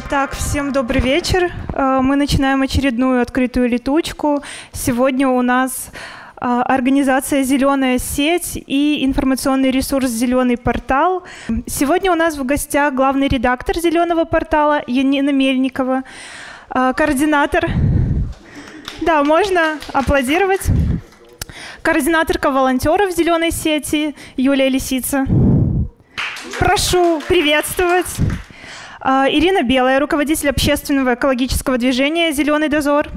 Итак, всем добрый вечер. Э, мы начинаем очередную открытую летучку. Сегодня у нас э, организация «Зеленая сеть» и информационный ресурс «Зеленый портал». Сегодня у нас в гостях главный редактор «Зеленого портала» Янина Мельникова, э, координатор... Да, можно аплодировать. Координаторка волонтеров «Зеленой сети» Юлия Лисица. Прошу приветствовать. А, Ирина Белая, руководитель общественного экологического движения «Зеленый дозор».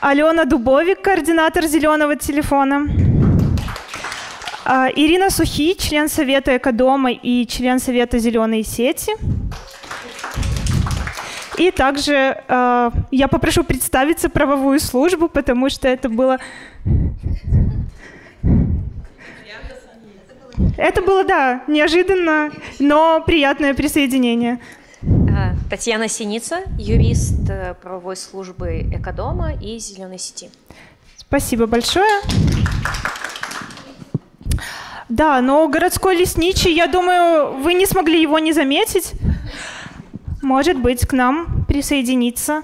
Алена Дубовик, координатор «Зеленого телефона». А, Ирина Сухи, член Совета Экодома и член Совета «Зеленые сети». И также э, я попрошу представиться правовую службу, потому что это было Это было, да, неожиданно, но приятное присоединение. А, Татьяна Синица, юрист э, правовой службы Экодома и Зеленой сети. Спасибо большое. Да, но городской лесничий, я думаю, вы не смогли его не заметить. Может быть, к нам присоединиться.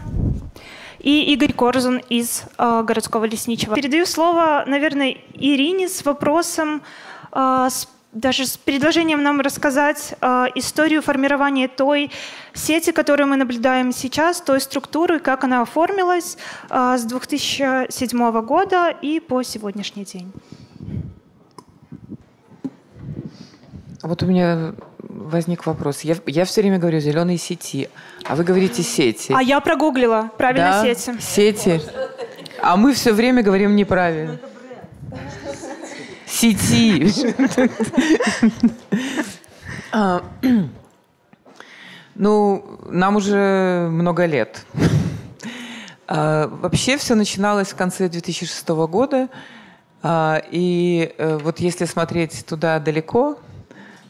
И Игорь Корзун из э, городского лесничего. Передаю слово, наверное, Ирине с вопросом, с, даже с предложением нам рассказать э, историю формирования той сети, которую мы наблюдаем сейчас, той структуры, как она оформилась э, с 2007 года и по сегодняшний день. Вот у меня возник вопрос. Я, я все время говорю зеленые сети, а вы говорите сети. А я прогуглила. Правильно, да? сети. Сети. А мы все время говорим неправильно сети. А, ну, нам уже много лет. А, вообще все начиналось в конце 2006 года. А, и э, вот если смотреть туда далеко,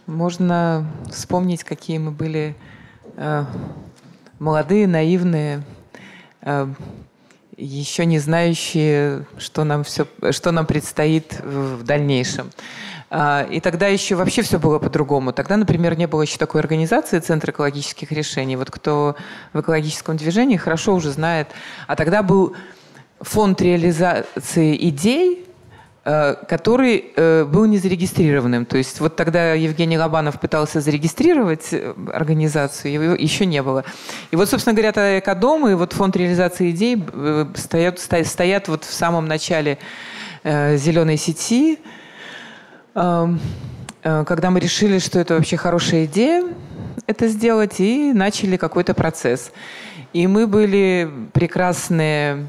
можно вспомнить, какие мы были э, молодые, наивные, э, еще не знающие, что нам, все, что нам предстоит в дальнейшем. А, и тогда еще вообще все было по-другому. Тогда, например, не было еще такой организации Центр экологических решений. Вот кто в экологическом движении хорошо уже знает. А тогда был фонд реализации идей, который э, был не зарегистрированным. То есть вот тогда Евгений Лобанов пытался зарегистрировать э, организацию, его еще не было. И вот, собственно говоря, тогда Экодом и вот фонд реализации идей стоят, стоят вот в самом начале зеленой сети, когда мы решили, что это вообще хорошая идея это сделать, и начали какой-то процесс. И мы были прекрасные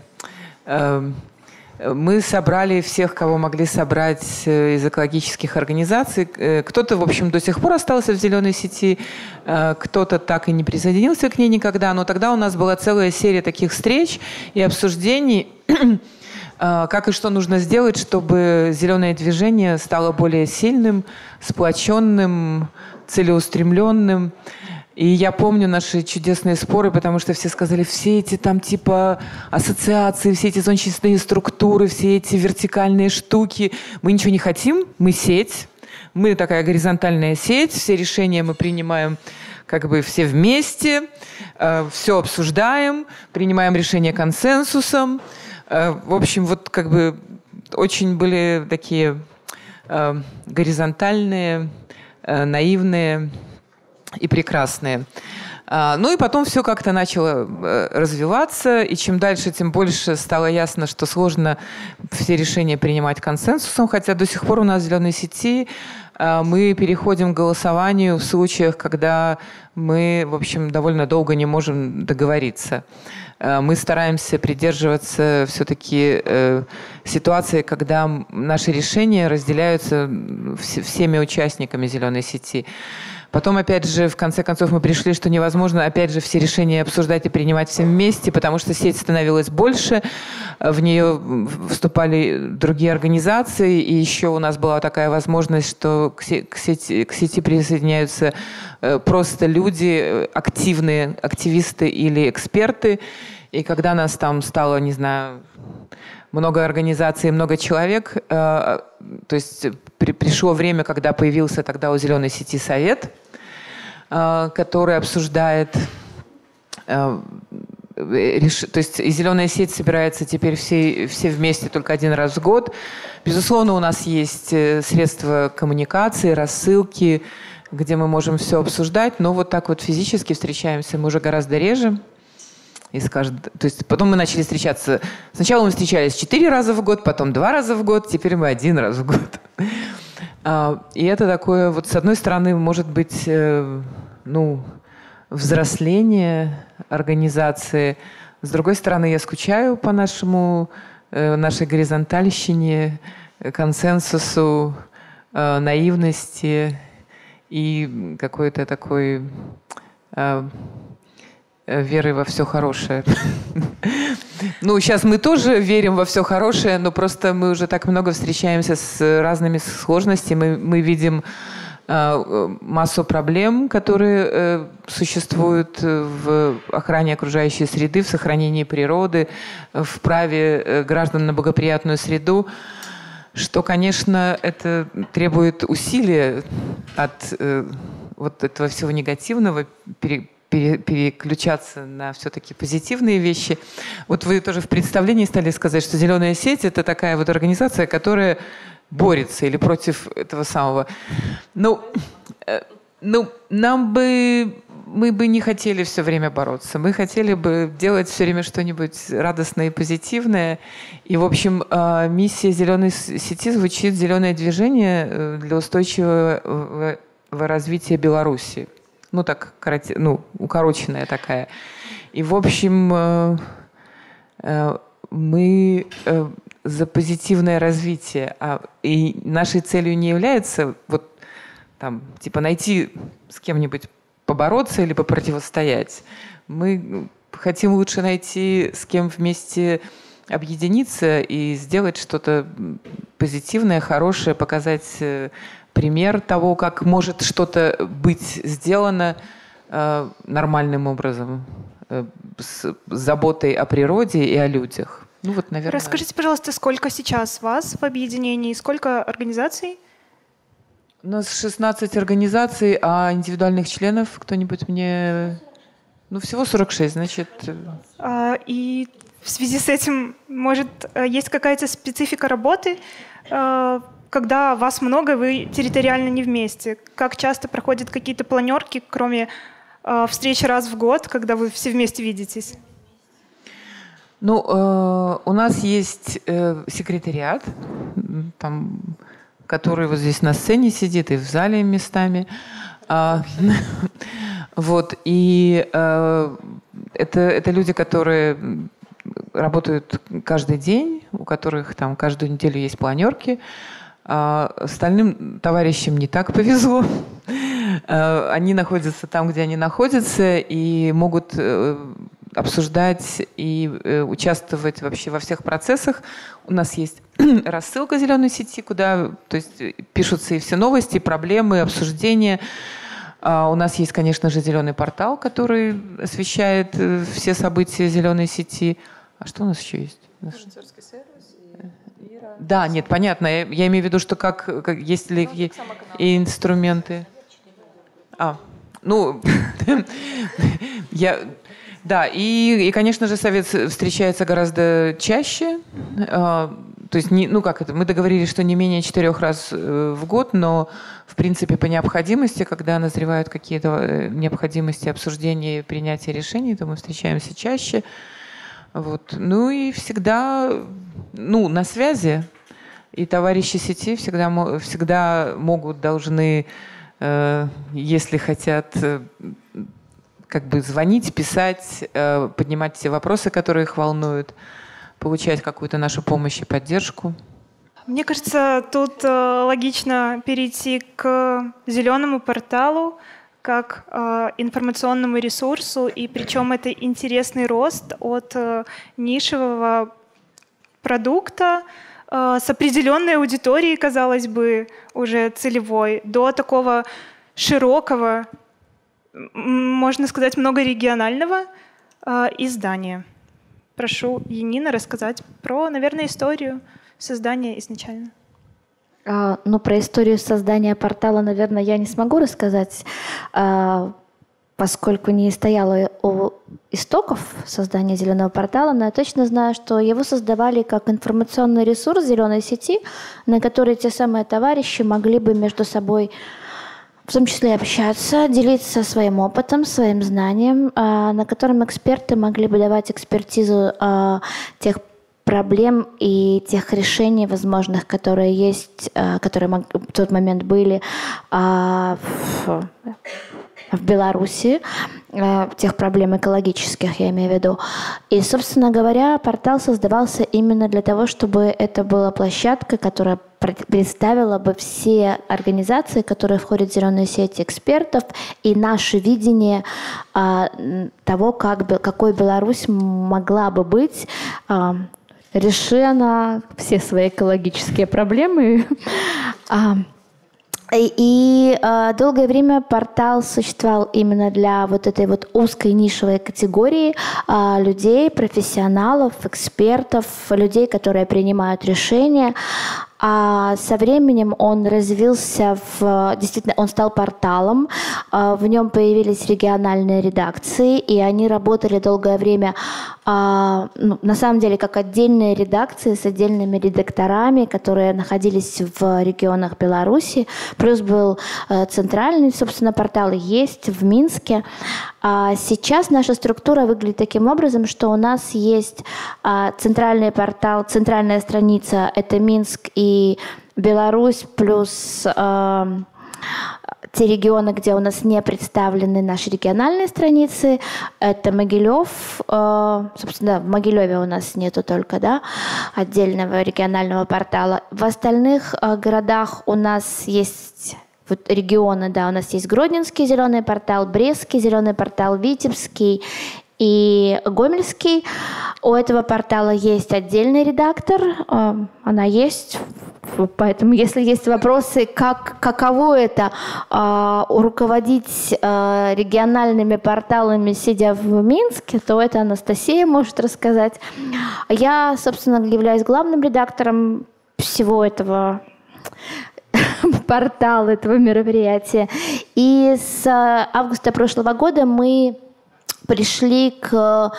мы собрали всех, кого могли собрать э, из экологических организаций. Э, кто-то, в общем, до сих пор остался в зеленой сети, э, кто-то так и не присоединился к ней никогда, но тогда у нас была целая серия таких встреч и обсуждений, как и что нужно сделать, чтобы зеленое движение стало более сильным, сплоченным, целеустремленным. И я помню наши чудесные споры, потому что все сказали, все эти там типа ассоциации, все эти зончистые структуры, все эти вертикальные штуки, мы ничего не хотим, мы сеть, мы такая горизонтальная сеть, все решения мы принимаем как бы все вместе, э, все обсуждаем, принимаем решения консенсусом. Э, в общем, вот как бы очень были такие э, горизонтальные, э, наивные и прекрасные. А, ну и потом все как-то начало э, развиваться, и чем дальше, тем больше стало ясно, что сложно все решения принимать консенсусом, хотя до сих пор у нас в «Зеленой сети» а, мы переходим к голосованию в случаях, когда мы, в общем, довольно долго не можем договориться. А, мы стараемся придерживаться все-таки э, ситуации, когда наши решения разделяются всеми участниками «Зеленой сети». Потом, опять же, в конце концов мы пришли, что невозможно, опять же, все решения обсуждать и принимать всем вместе, потому что сеть становилась больше, в нее вступали другие организации, и еще у нас была такая возможность, что к сети, к сети присоединяются э, просто люди, э, активные активисты или эксперты, и когда нас там стало, не знаю, много организаций, много человек. Э, то есть при, пришло время, когда появился тогда у «Зеленой сети» совет, который обсуждает реш... то есть зеленая сеть собирается теперь все, все вместе только один раз в год. Безусловно, у нас есть средства коммуникации, рассылки, где мы можем все обсуждать, но вот так вот физически встречаемся мы уже гораздо реже. И скажет, то есть потом мы начали встречаться. Сначала мы встречались четыре раза в год, потом два раза в год, теперь мы один раз в год. А, и это такое, вот с одной стороны, может быть, э, ну, взросление организации. С другой стороны, я скучаю по нашему, э, нашей горизонтальщине, консенсусу, э, наивности и какой-то такой веры во все хорошее. Ну, сейчас мы тоже верим во все хорошее, но просто мы уже так много встречаемся с разными сложностями. Мы, мы видим э, массу проблем, которые э, существуют в охране окружающей среды, в сохранении природы, в праве э, граждан на благоприятную среду что, конечно, это требует усилия от э, вот этого всего негативного, пере, пере, переключаться на все-таки позитивные вещи. Вот вы тоже в представлении стали сказать, что «Зеленая сеть» — это такая вот организация, которая борется или против этого самого. Ну, э, ну нам бы мы бы не хотели все время бороться. Мы хотели бы делать все время что-нибудь радостное и позитивное. И, в общем, а, миссия «Зеленой сети» звучит «Зеленое движение э, для устойчивого развития Беларуси». Ну, так, ну, укороченная такая. И, в общем, э, э, мы за позитивное развитие. А, и нашей целью не является вот там, типа, найти с кем-нибудь побороться или попротивостоять. Мы хотим лучше найти с кем вместе объединиться и сделать что-то позитивное, хорошее, показать э, пример того, как может что-то быть сделано э, нормальным образом, э, с заботой о природе и о людях. Ну вот, наверное. Расскажите, пожалуйста, сколько сейчас вас в объединении, сколько организаций? У нас 16 организаций, а индивидуальных членов кто-нибудь мне... Ну, всего 46, значит... Э, а, и в связи с этим, может, э, есть какая-то специфика работы, э, когда вас много, вы территориально не вместе? Как часто проходят какие-то планерки, кроме встреч раз в год, когда вы все вместе видитесь? Ну, э, у нас есть э, секретариат, там который вот здесь на сцене сидит и в зале местами. А, вот, и а, это, это люди, которые работают каждый день, у которых там каждую неделю есть планерки. А остальным товарищам не так повезло. А, они находятся там, где они находятся, и могут э, обсуждать и э, участвовать вообще во всех процессах. У нас есть рассылка зеленой сети, куда то есть, пишутся и все новости, проблемы, обсуждения. А у нас есть, конечно же, зеленый портал, который освещает э, все события зеленой сети. А что у нас еще есть? Да, нет, понятно. Я, я имею в виду, что как, как есть ли ну, и инструменты. А, ну, я да, и, и, конечно же, совет встречается гораздо чаще. А, то есть, не, ну как это, мы договорились, что не менее четырех раз э, в год, но в принципе по необходимости, когда назревают какие-то э, необходимости обсуждения и принятия решений, то мы встречаемся чаще. Вот. Ну и всегда ну, на связи. И товарищи сети всегда, всегда могут, должны, э, если хотят как бы звонить, писать, э, поднимать все вопросы, которые их волнуют, получать какую-то нашу помощь и поддержку. Мне кажется, тут э, логично перейти к зеленому порталу как э, информационному ресурсу, и причем это интересный рост от нишевого продукта с определенной аудиторией, казалось бы, уже целевой, до такого широкого можно сказать, многорегионального э, издания. Прошу Янина рассказать про, наверное, историю создания изначально. Ну, про историю создания портала, наверное, я не смогу рассказать. А, поскольку не стояла у истоков создания зеленого портала, но я точно знаю, что его создавали как информационный ресурс зеленой сети, на который те самые товарищи могли бы между собой в том числе общаться, делиться своим опытом, своим знанием, а, на котором эксперты могли бы давать экспертизу тех проблем и тех решений возможных, которые есть, а, которые в тот момент были в в Беларуси, э, тех проблем экологических, я имею в виду. И, собственно говоря, портал создавался именно для того, чтобы это была площадка, которая представила бы все организации, которые входят в зеленую сеть экспертов, и наше видение а, того, как, какой Беларусь могла бы быть, а, решена все свои экологические проблемы. А, и, э, долгое время портал существовал именно для вот этой вот узкой нишевой категории э, людей, профессионалов, экспертов, людей, которые принимают решения. А со временем он развился в... Действительно, он стал порталом. А, в нем появились региональные редакции, и они работали долгое время а, ну, на самом деле как отдельные редакции с отдельными редакторами, которые находились в регионах Беларуси. Плюс был э, центральный, собственно, портал есть в Минске. А сейчас наша структура выглядит таким образом, что у нас есть а, центральный портал, центральная страница – это Минск и Беларусь, плюс а, те регионы, где у нас не представлены наши региональные страницы, это Могилев. А, собственно, в Могилеве у нас нету только да, отдельного регионального портала. В остальных а, городах у нас есть вот регионы, да, у нас есть Гродненский зеленый портал, Брестский зеленый портал, Витебский и Гомельский. У этого портала есть отдельный редактор, э, она есть, поэтому если есть вопросы, как, каково это э, руководить э, региональными порталами, сидя в Минске, то это Анастасия может рассказать. Я, собственно, являюсь главным редактором всего этого портал этого мероприятия. И с августа прошлого года мы пришли к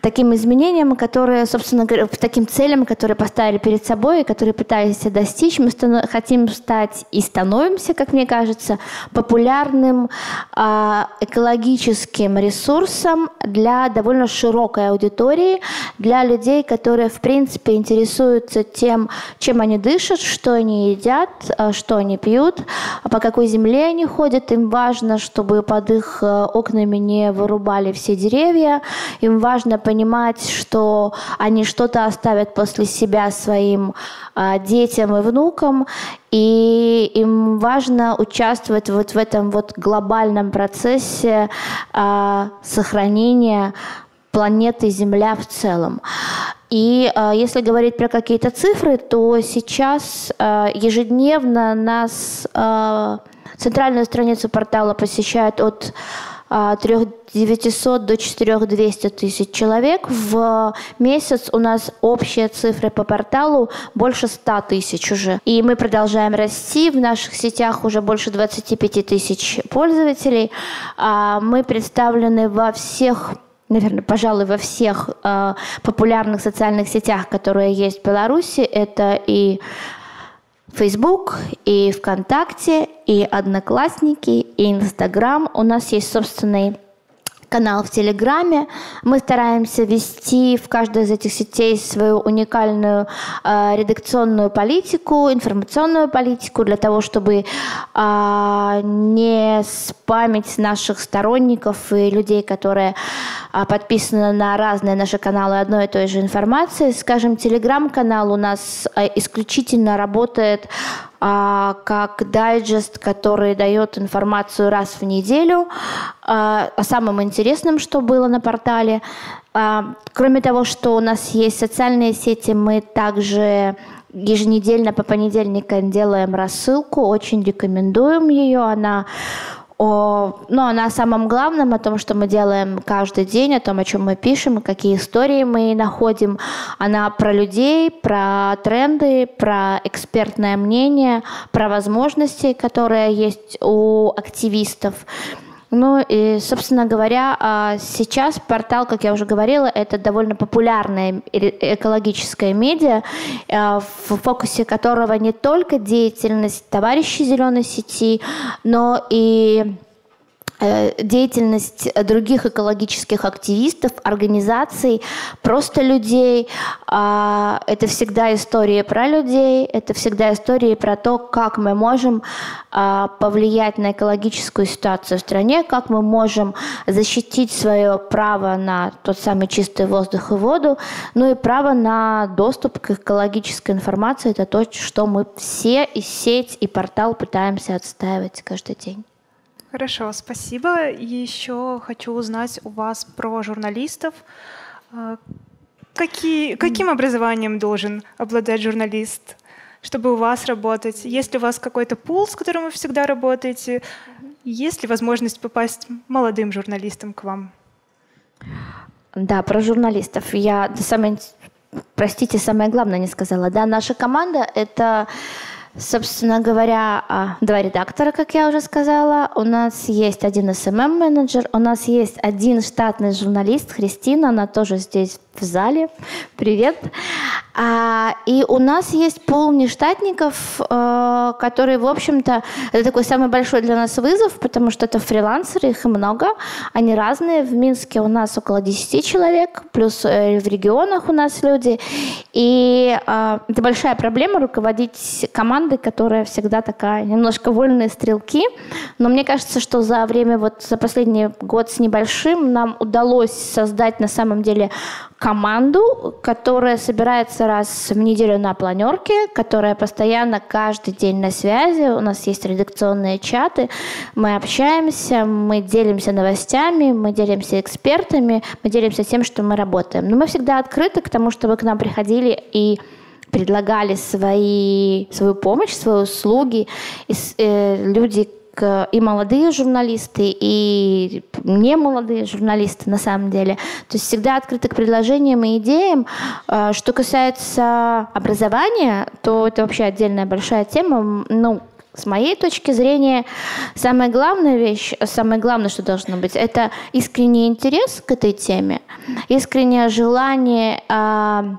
таким изменениям, которые, собственно говоря, таким целям, которые поставили перед собой и которые пытались достичь. Мы хотим стать и становимся, как мне кажется, популярным э, экологическим ресурсом для довольно широкой аудитории, для людей, которые, в принципе, интересуются тем, чем они дышат, что они едят, э, что они пьют, по какой земле они ходят. Им важно, чтобы под их э, окнами не вырубали все деревья. Им важно понимать, что они что-то оставят после себя своим э, детям и внукам, и им важно участвовать вот в этом вот глобальном процессе э, сохранения планеты Земля в целом. И э, если говорить про какие-то цифры, то сейчас э, ежедневно нас э, центральную страницу портала посещают от 3900 до 4200 тысяч человек. В месяц у нас общие цифры по порталу больше 100 тысяч уже. И мы продолжаем расти. В наших сетях уже больше 25 тысяч пользователей. А мы представлены во всех наверное, пожалуй, во всех э, популярных социальных сетях, которые есть в Беларуси. Это и Facebook, и ВКонтакте, и Одноклассники, и Инстаграм. У нас есть собственный канал в Телеграме. Мы стараемся вести в каждой из этих сетей свою уникальную э, редакционную политику, информационную политику для того, чтобы э, не спамить наших сторонников и людей, которые э, подписаны на разные наши каналы одной и той же информации. Скажем, Телеграм-канал у нас э, исключительно работает как дайджест, который дает информацию раз в неделю а, о самом интересном, что было на портале. А, кроме того, что у нас есть социальные сети, мы также еженедельно по понедельникам делаем рассылку, очень рекомендуем ее. Она о, ну, она о самом главном, о том, что мы делаем каждый день, о том, о чем мы пишем, какие истории мы находим. Она про людей, про тренды, про экспертное мнение, про возможности, которые есть у активистов. Ну и, собственно говоря, а, сейчас портал, как я уже говорила, это довольно популярное экологическое медиа, а, в фокусе которого не только деятельность товарищей зеленой сети, но и деятельность других экологических активистов, организаций, просто людей. А, это всегда история про людей, это всегда история про то, как мы можем а, повлиять на экологическую ситуацию в стране, как мы можем защитить свое право на тот самый чистый воздух и воду, ну и право на доступ к экологической информации. Это то, что мы все и сеть, и портал пытаемся отстаивать каждый день. Хорошо, спасибо. Еще хочу узнать у вас про журналистов. А, какие, каким образованием должен обладать журналист, чтобы у вас работать? Есть ли у вас какой-то пул, с которым вы всегда работаете? Есть ли возможность попасть молодым журналистам к вам? Да, про журналистов. Я самое, простите, самое главное не сказала. Да, наша команда — это Собственно говоря, а, два редактора, как я уже сказала. У нас есть один SMM-менеджер, у нас есть один штатный журналист, Христина, она тоже здесь в зале. Привет. А, и у нас есть пол нештатников, э, которые, в общем-то, это такой самый большой для нас вызов, потому что это фрилансеры, их много, они разные. В Минске у нас около 10 человек, плюс э, в регионах у нас люди. И э, это большая проблема руководить командой, которая всегда такая немножко вольные стрелки. Но мне кажется, что за время, вот за последний год с небольшим нам удалось создать на самом деле команду, которая собирается раз в неделю на планерке, которая постоянно каждый день на связи. У нас есть редакционные чаты, мы общаемся, мы делимся новостями, мы делимся экспертами, мы делимся тем, что мы работаем. Но мы всегда открыты к тому, чтобы к нам приходили и предлагали свои, свою помощь, свои услуги. И, э, люди, и молодые журналисты, и не молодые журналисты на самом деле. То есть всегда открыты к предложениям и идеям. А, что касается образования, то это вообще отдельная большая тема. Ну, с моей точки зрения, самая главная вещь, самое главное, что должно быть, это искренний интерес к этой теме, искреннее желание а,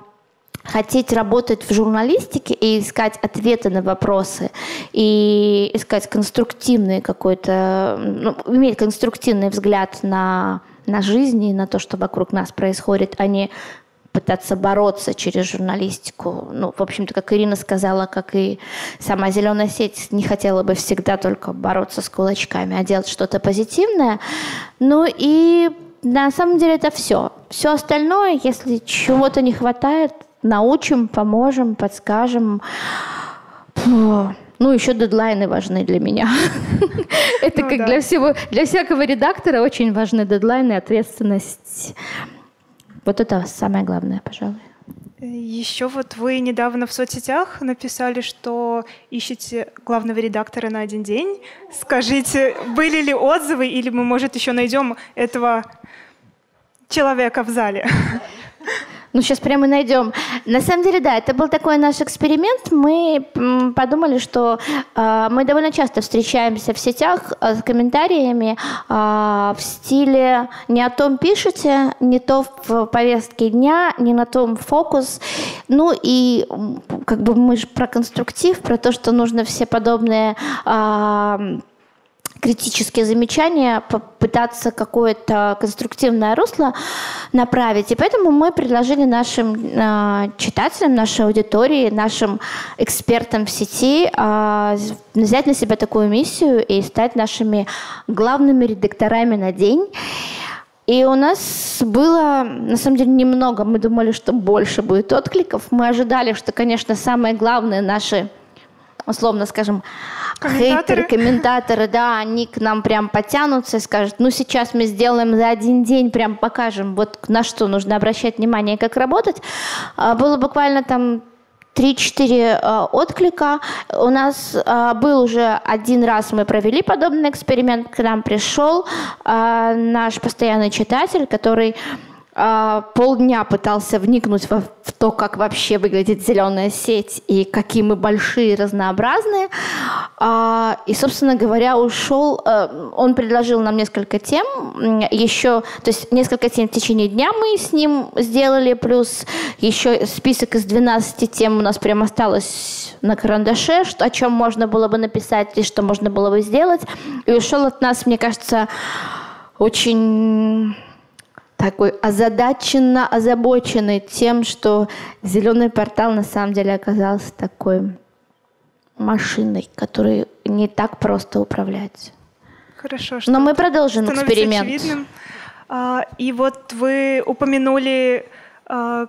хотеть работать в журналистике и искать ответы на вопросы, и искать конструктивный какой-то, ну, иметь конструктивный взгляд на, на жизнь и на то, что вокруг нас происходит, а не пытаться бороться через журналистику. Ну, в общем-то, как Ирина сказала, как и сама «Зеленая сеть» не хотела бы всегда только бороться с кулачками, а делать что-то позитивное. Ну и на самом деле это все. Все остальное, если чего-то не хватает, научим, поможем, подскажем. Ну, еще дедлайны важны для меня. Это ну как для всего, для всякого редактора очень важны дедлайны, ответственность. Вот это самое главное, пожалуй. Еще вот вы недавно в соцсетях написали, что ищете главного редактора на один день. Скажите, были ли отзывы, или мы, может, еще найдем этого человека в зале? Ну, сейчас прямо найдем. На самом деле, да, это был такой наш эксперимент. Мы подумали, что э, мы довольно часто встречаемся в сетях э, с комментариями э, в стиле «не о том пишете», «не то в повестке дня», «не на том фокус». Ну и как бы мы же про конструктив, про то, что нужно все подобные э, критические замечания, попытаться какое-то конструктивное русло направить. И поэтому мы предложили нашим э, читателям, нашей аудитории, нашим экспертам в сети э, взять на себя такую миссию и стать нашими главными редакторами на день. И у нас было, на самом деле, немного. Мы думали, что больше будет откликов. Мы ожидали, что, конечно, самое главное наши условно скажем, хейтеры, комментаторы, да, они к нам прям потянутся и скажут, ну сейчас мы сделаем за один день, прям покажем, вот на что нужно обращать внимание, как работать. А, было буквально там 3-4 э, отклика. У нас э, был уже один раз, мы провели подобный эксперимент, к нам пришел э, наш постоянный читатель, который а, полдня пытался вникнуть в, то, как вообще выглядит зеленая сеть и какие мы большие, разнообразные. А, и, собственно говоря, ушел, э, он предложил нам несколько тем, еще, то есть несколько тем в течение дня мы с ним сделали, плюс еще список из 12 тем у нас прям осталось на карандаше, что, о чем можно было бы написать и что можно было бы сделать. И ушел от нас, мне кажется, очень такой озадаченно озабоченный тем, что зеленый портал на самом деле оказался такой машиной, которой не так просто управлять. Хорошо. Что Но мы продолжим эксперимент. Очевидным. А, и вот вы упомянули а,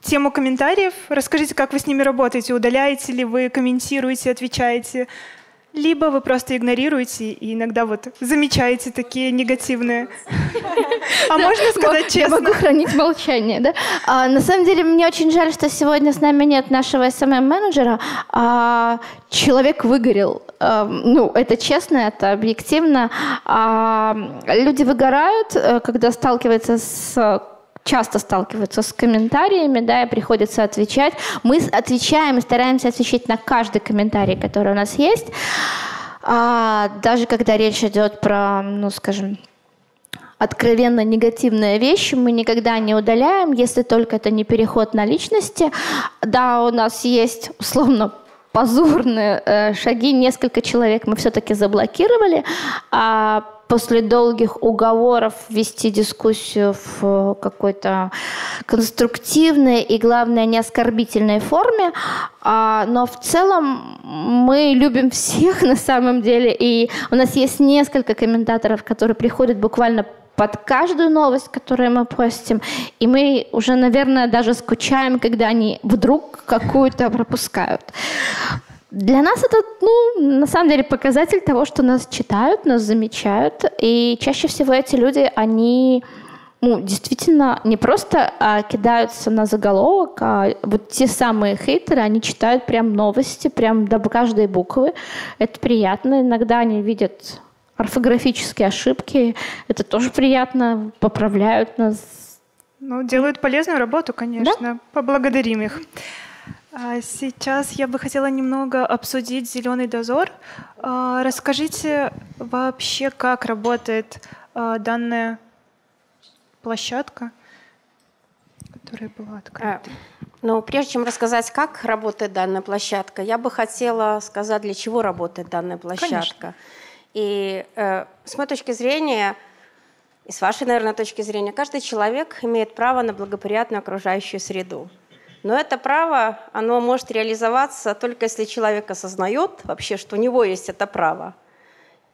тему комментариев. Расскажите, как вы с ними работаете? Удаляете ли вы, комментируете, отвечаете? Либо вы просто игнорируете и иногда вот замечаете такие негативные. А можно сказать честно? Я могу хранить молчание, да? А, на самом деле, мне очень жаль, что сегодня с нами нет нашего SMM-менеджера. А, человек выгорел. А, ну, это честно, это объективно. Люди выгорают, э, когда сталкиваются с часто сталкиваются с комментариями, да, и приходится отвечать. Мы отвечаем и стараемся отвечать на каждый комментарий, который у нас есть. А, даже когда речь идет про, ну, скажем, откровенно негативные вещи мы никогда не удаляем, если только это не переход на личности. Да, у нас есть условно позорные э, шаги, несколько человек мы все-таки заблокировали, а после долгих уговоров вести дискуссию в э, какой-то конструктивной и, главное, не оскорбительной форме. А, но в целом мы любим всех на самом деле. И у нас есть несколько комментаторов, которые приходят буквально под каждую новость, которую мы постим. И мы уже, наверное, даже скучаем, когда они вдруг какую-то пропускают. Для нас это, ну, на самом деле показатель того, что нас читают, нас замечают. И чаще всего эти люди, они ну, действительно не просто а, кидаются на заголовок, а вот те самые хейтеры, они читают прям новости, прям до каждой буквы. Это приятно. Иногда они видят орфографические ошибки. Это тоже приятно. Поправляют нас. Ну, делают полезную работу, конечно. Да? Поблагодарим их. А сейчас я бы хотела немного обсудить зеленый дозор. А, расскажите вообще, как работает а, данная площадка, которая была открыта. Ну, прежде чем рассказать, как работает данная площадка, я бы хотела сказать, для чего работает данная площадка. Конечно. И э, с моей точки зрения, и с вашей, наверное, точки зрения, каждый человек имеет право на благоприятную окружающую среду. Но это право, оно может реализоваться только если человек осознает вообще, что у него есть это право,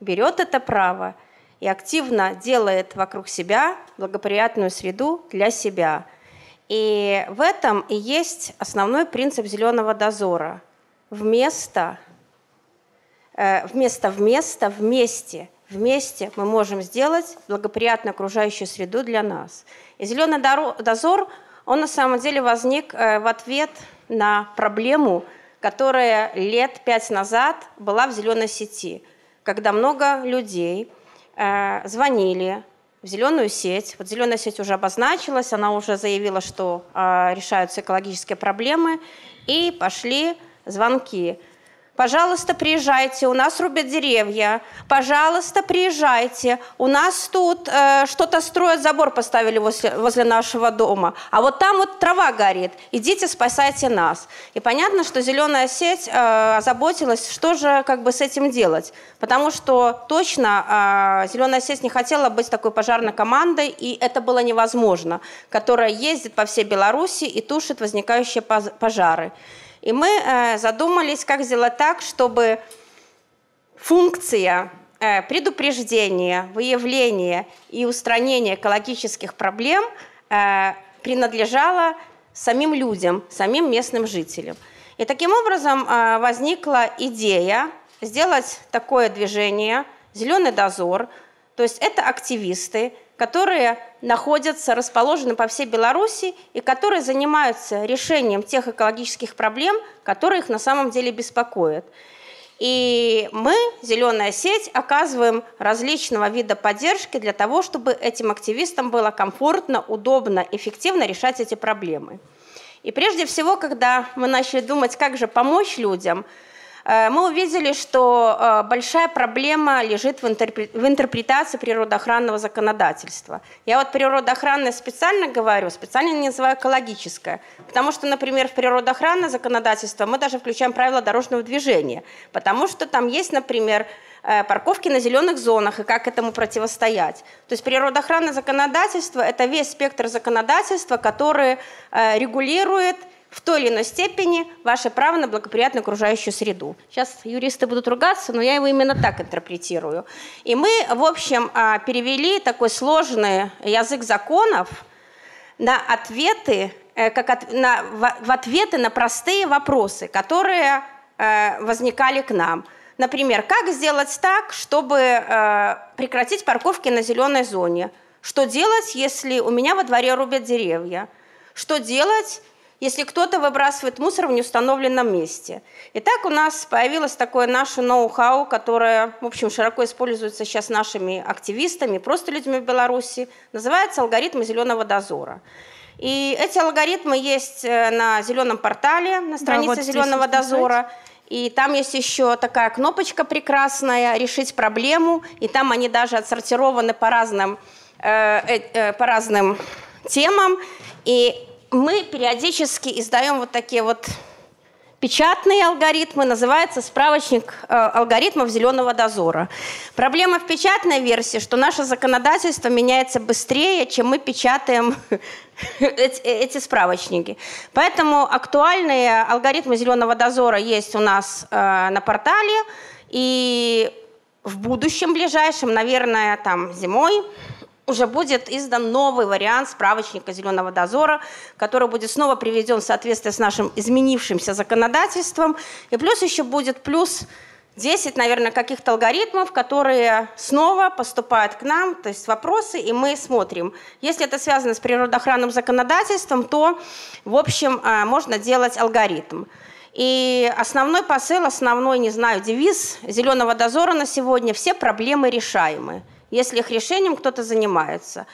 берет это право и активно делает вокруг себя благоприятную среду для себя. И в этом и есть основной принцип зеленого дозора. Вместо, э, вместо вместо, вместе. Вместе мы можем сделать благоприятную окружающую среду для нас. И зеленый дозор он на самом деле возник э, в ответ на проблему, которая лет пять назад была в зеленой сети, когда много людей э, звонили в зеленую сеть. Вот зеленая сеть уже обозначилась, она уже заявила, что э, решаются экологические проблемы, и пошли звонки. Пожалуйста, приезжайте, у нас рубят деревья. Пожалуйста, приезжайте, у нас тут э, что-то строят, забор поставили возле, возле нашего дома. А вот там вот трава горит. Идите, спасайте нас. И понятно, что зеленая сеть э, озаботилась, что же как бы с этим делать. Потому что точно э, зеленая сеть не хотела быть такой пожарной командой, и это было невозможно, которая ездит по всей Беларуси и тушит возникающие пожары. И мы э, задумались, как сделать так, чтобы функция э, предупреждения, выявления и устранения экологических проблем э, принадлежала самим людям, самим местным жителям. И таким образом возникла идея сделать такое движение «Зеленый дозор», то есть это активисты, которые находятся, расположены по всей Беларуси и которые занимаются решением тех экологических проблем, которые их на самом деле беспокоят. И мы, «Зеленая сеть», оказываем различного вида поддержки для того, чтобы этим активистам было комфортно, удобно, эффективно решать эти проблемы. И прежде всего, когда мы начали думать, как же помочь людям, мы увидели, что э, большая проблема лежит в интерпретации природоохранного законодательства. Я вот природоохранное специально говорю, специально не называю экологическое, потому что, например, в природоохранное законодательство мы даже включаем правила дорожного движения, потому что там есть, например, э, парковки на зеленых зонах и как этому противостоять. То есть природоохранное законодательство – это весь спектр законодательства, который регулирует в той или иной степени ваше право на благоприятную окружающую среду. Сейчас юристы будут ругаться, но я его именно так интерпретирую. И мы, в общем, а, перевели такой сложный язык законов на ответы, э, как от, на, в ответы на простые вопросы, которые э, возникали к нам. Например, как сделать так, чтобы э, прекратить парковки на зеленой зоне? Что делать, если у меня во дворе рубят деревья? Что делать, если кто-то выбрасывает мусор в неустановленном месте. Итак, у нас появилось такое наше ноу-хау, которое, в общем, широко используется сейчас нашими активистами, просто людьми в Беларуси, называется алгоритмы зеленого дозора. И эти алгоритмы есть э, на зеленом портале, на странице да, вот зеленого дозора. И там есть еще такая кнопочка прекрасная «Решить проблему». И там они даже отсортированы по разным, э, э, э по разным темам. И мы периодически издаем вот такие вот печатные алгоритмы, называется справочник э, алгоритмов зеленого дозора. Проблема в печатной версии, что наше законодательство меняется быстрее, чем мы печатаем эти, справочники. Поэтому актуальные алгоритмы зеленого дозора есть у нас э, на портале, и в будущем ближайшем, наверное, там зимой, уже будет издан новый вариант справочника зеленого дозора, который будет снова приведен в соответствие с нашим изменившимся законодательством. И плюс еще будет плюс 10, наверное, каких-то алгоритмов, которые снова поступают к нам, то есть вопросы, и мы смотрим. Если это связано с природоохранным законодательством, то, в общем, э, можно делать алгоритм. И основной посыл, основной, не знаю, девиз «Зеленого дозора» на сегодня – все проблемы решаемы если их решением кто-то занимается.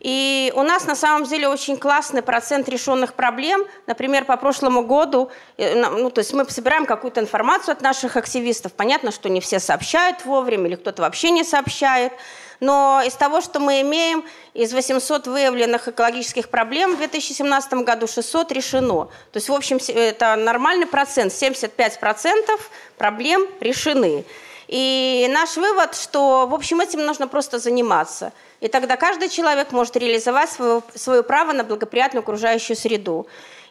И у нас на самом деле очень классный процент решенных проблем. Например, по прошлому году, э, ну, то есть мы собираем какую-то информацию от наших активистов. Понятно, что не все сообщают вовремя или кто-то вообще не сообщает. Но из того, что мы имеем, из 800 выявленных экологических проблем в 2017 году 600 решено. То есть, в общем, это нормальный процент, 75% проблем решены. И наш вывод, что, в общем, этим нужно просто заниматься. И тогда каждый человек может реализовать свое, свое право на благоприятную окружающую среду.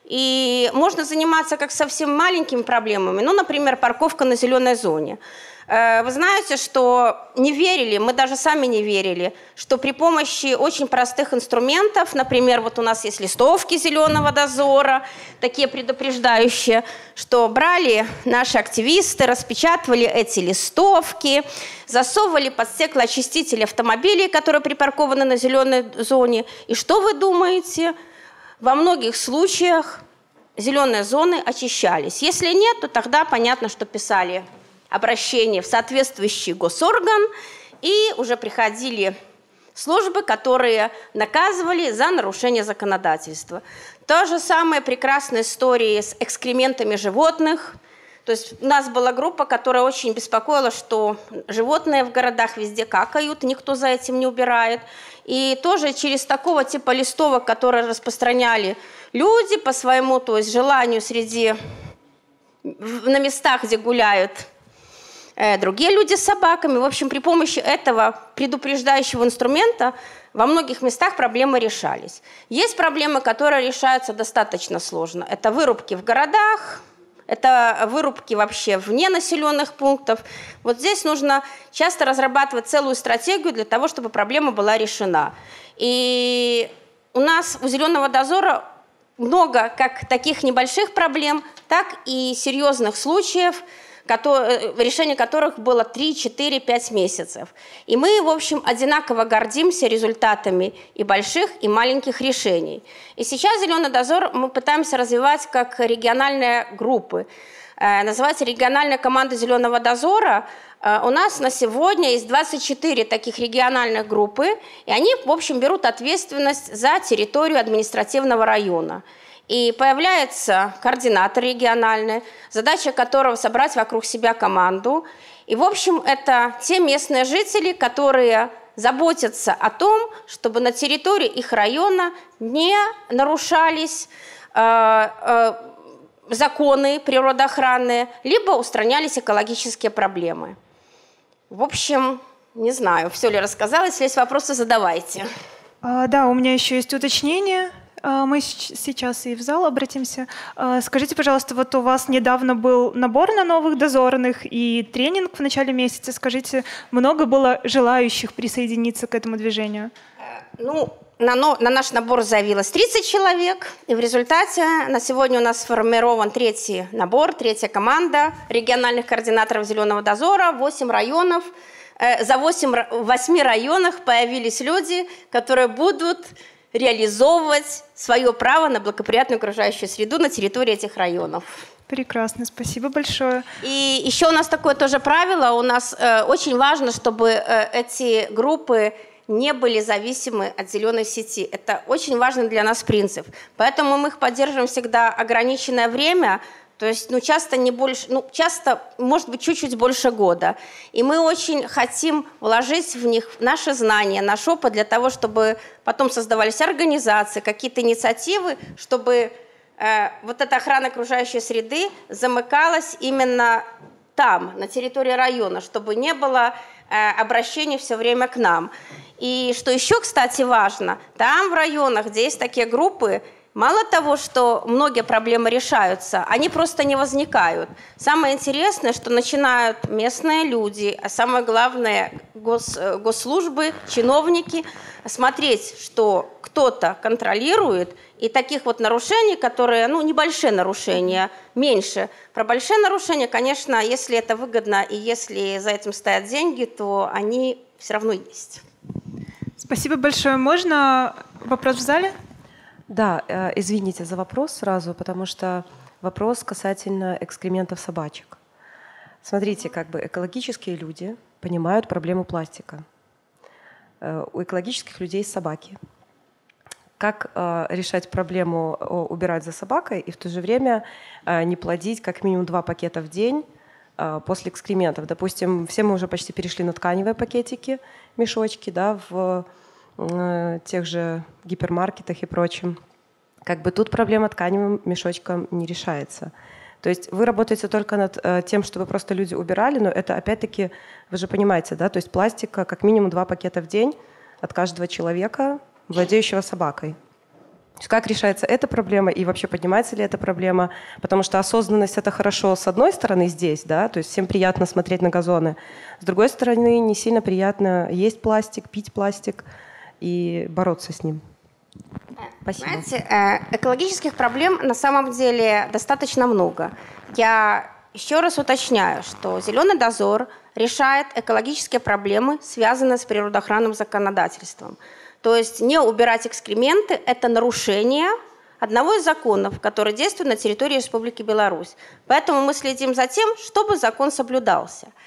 И можно заниматься как совсем маленькими проблемами, ну, например, парковка на зеленой зоне. Э, вы знаете, что не верили, мы даже сами не верили, что при помощи очень простых инструментов, например, вот у нас есть листовки зеленого дозора, такие предупреждающие, что брали наши активисты, распечатывали эти листовки, засовывали под стеклоочистители автомобилей, которые припаркованы на зеленой зоне. И что вы думаете? Во многих случаях зеленые зоны очищались. Если нет, то тогда понятно, что писали обращение в соответствующий госорган, и уже приходили службы, которые наказывали за нарушение законодательства. То же самое прекрасная история с экскрементами животных. То есть у нас была группа, которая очень беспокоила, что животные в городах везде какают, никто за этим не убирает. И тоже через такого типа листовок, которые распространяли люди по своему, то есть желанию среди на местах, где гуляют другие люди с собаками. В общем, при помощи этого предупреждающего инструмента во многих местах проблемы решались. Есть проблемы, которые решаются достаточно сложно. Это вырубки в городах, это вырубки вообще вне населенных пунктов. Вот здесь нужно часто разрабатывать целую стратегию для того, чтобы проблема была решена. И у нас у «Зеленого дозора» много как таких небольших проблем, так и серьезных случаев – Э, решение которых было 3, 4, 5 месяцев. И мы, в общем, одинаково гордимся результатами и больших, и маленьких решений. И сейчас «Зеленый дозор» мы пытаемся развивать как региональные группы. Э, называется региональная команда «Зеленого дозора». Э, у нас на сегодня есть 24 таких региональных группы, и они, в общем, берут ответственность за территорию административного района. И появляется координатор региональный, задача которого собрать вокруг себя команду. И, в общем, это те местные жители, которые заботятся о том, чтобы на территории их района не нарушались э, э, законы природоохранные, либо устранялись экологические проблемы. В общем, не знаю, все ли рассказала. Если есть вопросы, задавайте. А, да, у меня еще есть уточнение. А, мы сейчас и в зал обратимся. А, скажите, пожалуйста, вот у вас недавно был набор на новых дозорных и тренинг в начале месяца. Скажите, много было желающих присоединиться к этому движению? Э, ну, на, на наш набор заявилось 30 человек, и в результате на сегодня у нас сформирован третий набор, третья команда региональных координаторов «Зеленого дозора», 8 районов. Э, за 8, 8 районах появились люди, которые будут реализовывать свое право на благоприятную окружающую среду на территории этих районов. Прекрасно, спасибо большое. И еще у нас такое тоже правило, у нас э, очень важно, чтобы э, эти группы не были зависимы от зеленой сети. Это очень важный для нас принцип. Поэтому мы их поддерживаем всегда ограниченное время, то есть, ну, часто не больше, ну, часто, может быть, чуть-чуть больше года. И мы очень хотим вложить в них наши знания, наш опыт для того, чтобы потом создавались организации, какие-то инициативы, чтобы э, вот эта охрана окружающей среды замыкалась именно там, на территории района, чтобы не было э, обращений все время к нам. И что еще, кстати, важно, там в районах, где есть такие группы, Мало того, что многие проблемы решаются, они просто не возникают. Самое интересное, что начинают местные люди, а самое главное гос, госслужбы, чиновники смотреть, что кто-то контролирует, и таких вот нарушений, которые, ну, небольшие нарушения, меньше. Про большие нарушения, конечно, если это выгодно и если за этим стоят деньги, то они все равно есть. Спасибо большое. Можно вопрос в зале? Да, э, извините за вопрос сразу, потому что вопрос касательно экскрементов собачек. Смотрите, как бы экологические люди понимают проблему пластика. Э, у экологических людей собаки. Как э, решать проблему убирать за собакой и в то же время не плодить как минимум два пакета в день после экскрементов. Допустим, все мы уже почти перешли на тканевые пакетики, мешочки, да, в Э, тех же гипермаркетах и прочем. Как бы тут проблема тканевым мешочком не решается. То есть вы работаете только над э, тем, чтобы просто люди убирали, но это опять-таки, вы же понимаете, да, то есть пластика как минимум два пакета в день от каждого человека, владеющего собакой. Как решается эта проблема и вообще поднимается ли эта проблема? Потому что осознанность это хорошо с одной стороны здесь, да, то есть всем приятно смотреть на газоны. С другой стороны, не сильно приятно есть пластик, пить пластик и бороться с ним. Спасибо. Знаете, э, экологических проблем на самом деле достаточно много. Я еще раз уточняю, что зеленый дозор решает экологические проблемы, связанные с природоохранным законодательством. То есть не убирать экскременты – это нарушение одного из законов, который действует на территории Республики Беларусь. Поэтому мы следим за тем, чтобы закон соблюдался –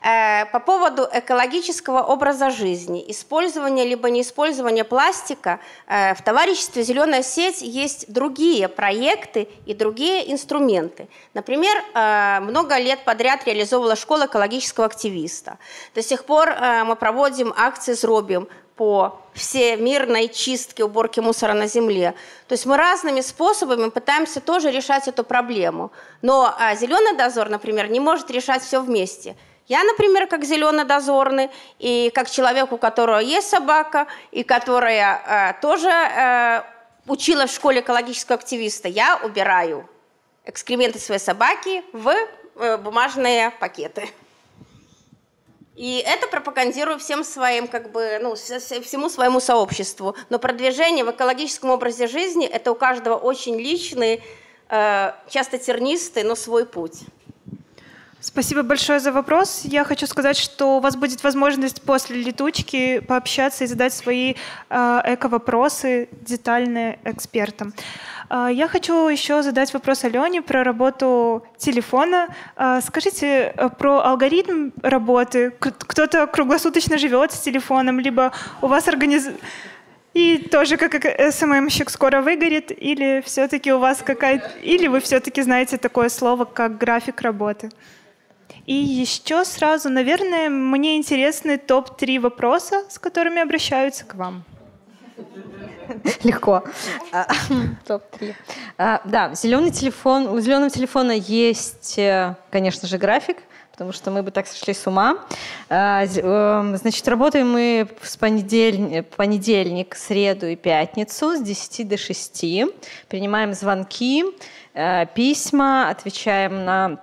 по поводу экологического образа жизни, использования либо неиспользования пластика, э, в товариществе «Зеленая сеть» есть другие проекты и другие инструменты. Например, э, много лет подряд реализовывала школа экологического активиста. До сих пор мы проводим акции с Робием по всемирной чистке, уборке мусора на земле. То есть мы разными способами пытаемся тоже решать эту проблему. Но зеленый дозор, например, не может решать все вместе – я, например, как зеленый дозорный, и как человек, у которого есть собака, и которая э, тоже э, училась в школе экологического активиста, я убираю экскременты своей собаки в э, бумажные пакеты. И это пропагандирую всем своим, как бы, ну, всему своему сообществу. Но продвижение в экологическом образе жизни – это у каждого очень личный, э, часто тернистый, но свой путь. Спасибо большое за вопрос. Я хочу сказать, что у вас будет возможность после летучки пообщаться и задать свои э, эко-вопросы детальные экспертам. Э, я хочу еще задать вопрос Алене про работу телефона. Э, скажите э, про алгоритм работы. Кто-то круглосуточно живет с телефоном, либо у вас организ... И тоже как СММщик скоро выгорит, или все-таки у вас какая-то... Или вы все-таки знаете такое слово, как график работы? И еще сразу, наверное, мне интересны топ-3 вопроса, с которыми обращаются к вам. Легко. А, топ-3. А, да, зеленый телефон. У зеленого телефона есть, э, конечно же, график потому что мы бы так сошли с ума. А, эм, значит, работаем мы с понедельник, понедельник, среду и пятницу с 10 до 6. Принимаем звонки, э, письма, отвечаем на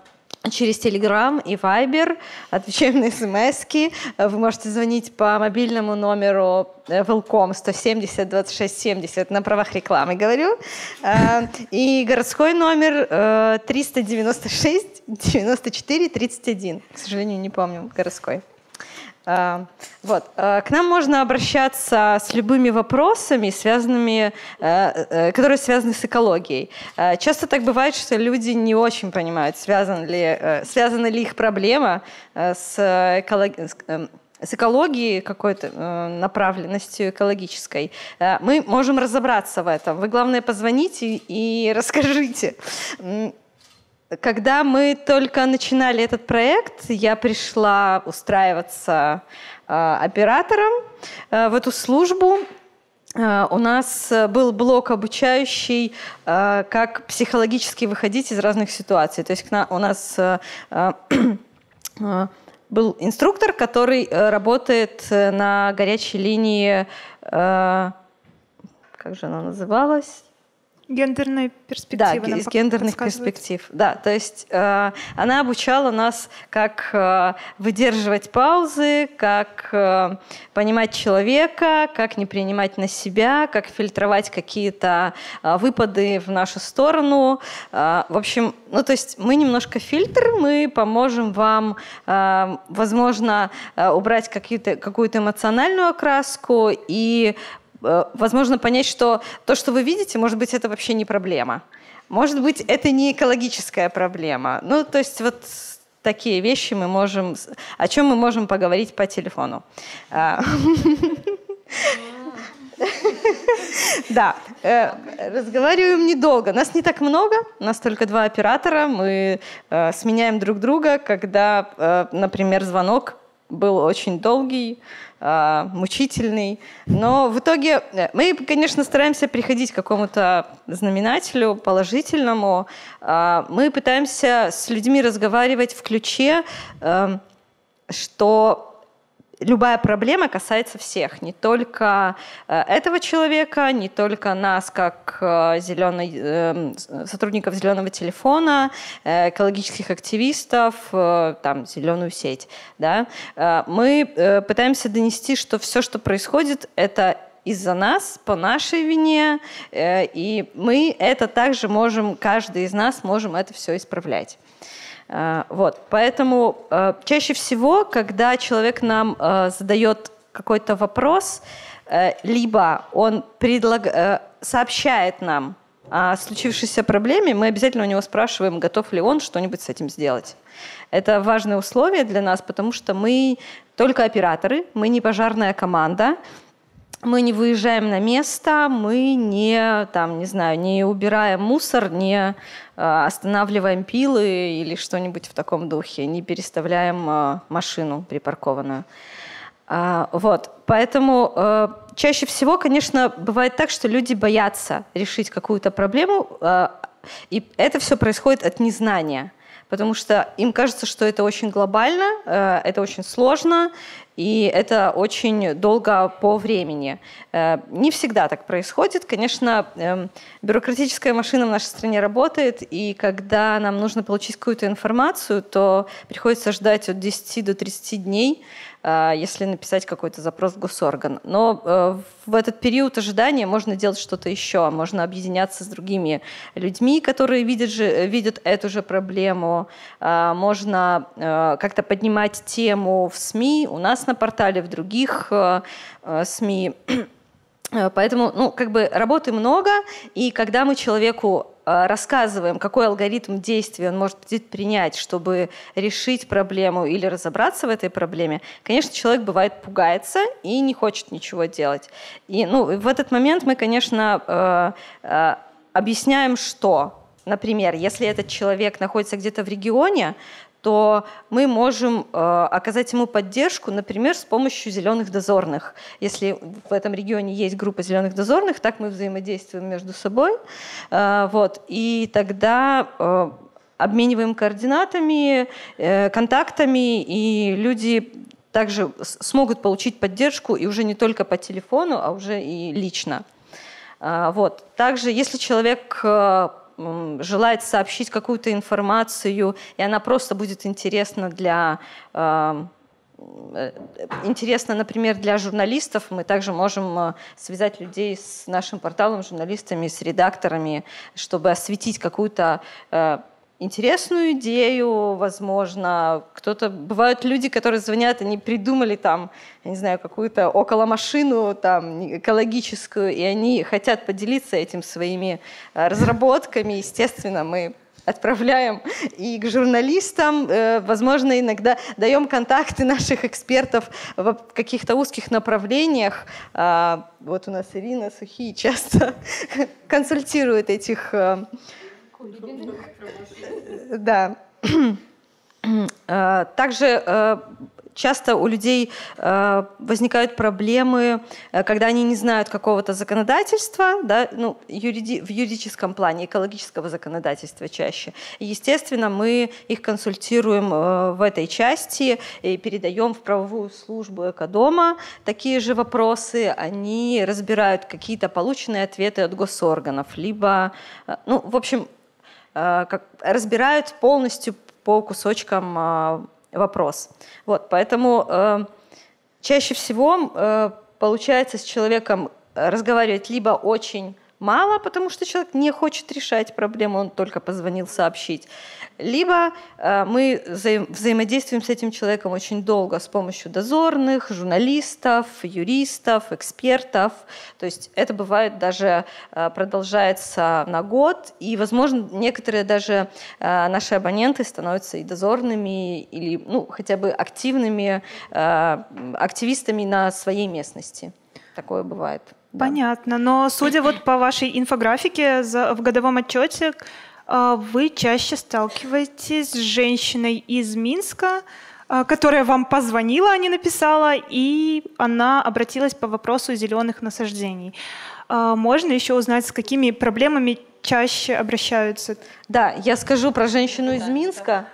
через Telegram и Viber, отвечаем на смс -ки. Вы можете звонить по мобильному номеру Велком 170 26 70 на правах рекламы, говорю. Э, и городской номер 396 94 31. К сожалению, не помню городской. А, вот. А, к нам можно обращаться с любыми вопросами, связанными, э, э, которые связаны с экологией. А, часто так бывает, что люди не очень понимают, связана ли, э, связана ли их проблема с, экологией с экологией какой-то направленностью экологической, мы можем разобраться в этом. Вы, главное, позвоните и расскажите. Когда мы только начинали этот проект, я пришла устраиваться э, оператором э, в эту службу. Э, у нас был блок обучающий, э, как психологически выходить из разных ситуаций. То есть у нас э, э, был инструктор, который э, работает на горячей линии, э, как же она называлась? Гендерной перспективы. Да, из гендерных перспектив. Да, то есть э, она обучала нас, как э, выдерживать паузы, как э, понимать человека, как не принимать на себя, как фильтровать какие-то э, выпады в нашу сторону. Э, в общем, ну то есть мы немножко фильтр, мы поможем вам, э, возможно, э, убрать какую-то эмоциональную окраску и возможно понять, что то, что вы видите, может быть, это вообще не проблема. Может быть, это не экологическая проблема. Ну, то есть вот такие вещи мы можем... О чем мы можем поговорить по телефону. А. Да, э, разговариваем недолго. Нас не так много, у нас только два оператора. Мы э, сменяем друг друга, когда, например, звонок был очень долгий, мучительный. Но в итоге э, мы, конечно, стараемся приходить к какому-то знаменателю положительному. А, мы пытаемся с людьми разговаривать в ключе, эм, что любая проблема касается всех, не только э, этого человека, не только нас, как э, зеленый, эм, сотрудников зеленого телефона, э, экологических активистов, там, зеленую сеть. Да? Мы пытаемся донести, что все, что происходит, это из-за нас, по нашей вине, и мы это также можем, каждый из нас можем это все исправлять. А, вот, поэтому э, чаще всего, когда человек нам э, задает какой-то вопрос, э, либо он предлаг... сообщает нам о случившейся проблеме, мы обязательно у него спрашиваем, готов ли он что-нибудь с этим сделать. Это важное условие для нас, потому что мы только операторы, мы не пожарная команда, мы не выезжаем на место, мы не, там, не знаю, не убираем мусор, не э, останавливаем пилы или что-нибудь в таком духе, не переставляем э, машину припаркованную. А, вот, поэтому э, чаще всего, конечно, бывает так, что люди боятся решить какую-то проблему, и это все происходит от незнания потому что им кажется, что это очень глобально, э, это очень сложно, и это очень долго по времени. Э, не всегда так происходит. Конечно, эм, бюрократическая машина в нашей стране работает, и когда нам нужно получить какую-то информацию, то приходится ждать от 10 до 30 дней, если написать какой-то запрос в госорган. Но э, в этот период ожидания можно делать что-то еще. Можно объединяться с другими людьми, которые видят, же, видят эту же проблему. Можно как-то поднимать тему в СМИ. У нас на портале, в других СМИ. Э, поэтому, ну, как бы работы много, и когда мы человеку э, рассказываем, какой алгоритм действий он может принять, чтобы решить проблему или разобраться в этой проблеме, конечно, человек бывает пугается и не хочет ничего делать. И ну, в этот момент мы, конечно, э, объясняем, что, например, если этот человек находится где-то в регионе, то мы можем э, оказать ему поддержку, например, с помощью зеленых дозорных. Если в этом регионе есть группа зеленых дозорных, так мы взаимодействуем между собой. Э, вот, и тогда э, обмениваем координатами, э, контактами, и люди также смогут получить поддержку и уже не только по телефону, а уже и лично. Э, вот. Также, если человек э, желает сообщить какую-то информацию, и она просто будет интересна для э, э, интересно, например, для журналистов, мы также можем э, связать людей с нашим порталом, журналистами, с редакторами, чтобы осветить какую-то интересную идею, возможно. Кто-то бывают люди, которые звонят, они придумали там, я не знаю, какую-то около машину там экологическую, и они хотят поделиться этим своими э, разработками. Естественно, мы отправляем и к журналистам, э, возможно, иногда даем контакты наших экспертов в каких-то узких направлениях. А, вот у нас Ирина Сухи часто консультирует этих э, да. Э, также э, часто у людей э, возникают проблемы, когда они не знают какого-то законодательства, да, ну, юриди в юридическом плане, экологического законодательства чаще. И, естественно, мы их консультируем в этой части и передаем в правовую службу Экодома такие же вопросы. Они разбирают какие-то полученные ответы от госорганов, либо, ну, в общем, как, разбирают полностью по кусочкам э, вопрос. Вот, поэтому э, чаще всего получается с человеком разговаривать либо очень мало, потому что человек не хочет решать проблему, он только позвонил сообщить. Либо э, мы взаим взаимодействуем с этим человеком очень долго с помощью дозорных, журналистов, юристов, экспертов. То есть это бывает даже э, продолжается на год, и, возможно, некоторые даже э, наши абоненты становятся и дозорными, или ну, хотя бы активными активистами на своей местности. Такое бывает. Понятно, но судя вот по вашей инфографике в годовом отчете, вы чаще сталкиваетесь с женщиной из Минска, а, которая вам позвонила, а не написала, и она обратилась по вопросу зеленых насаждений. А, можно еще узнать, с какими проблемами чаще обращаются? Да, я скажу про женщину из Минска.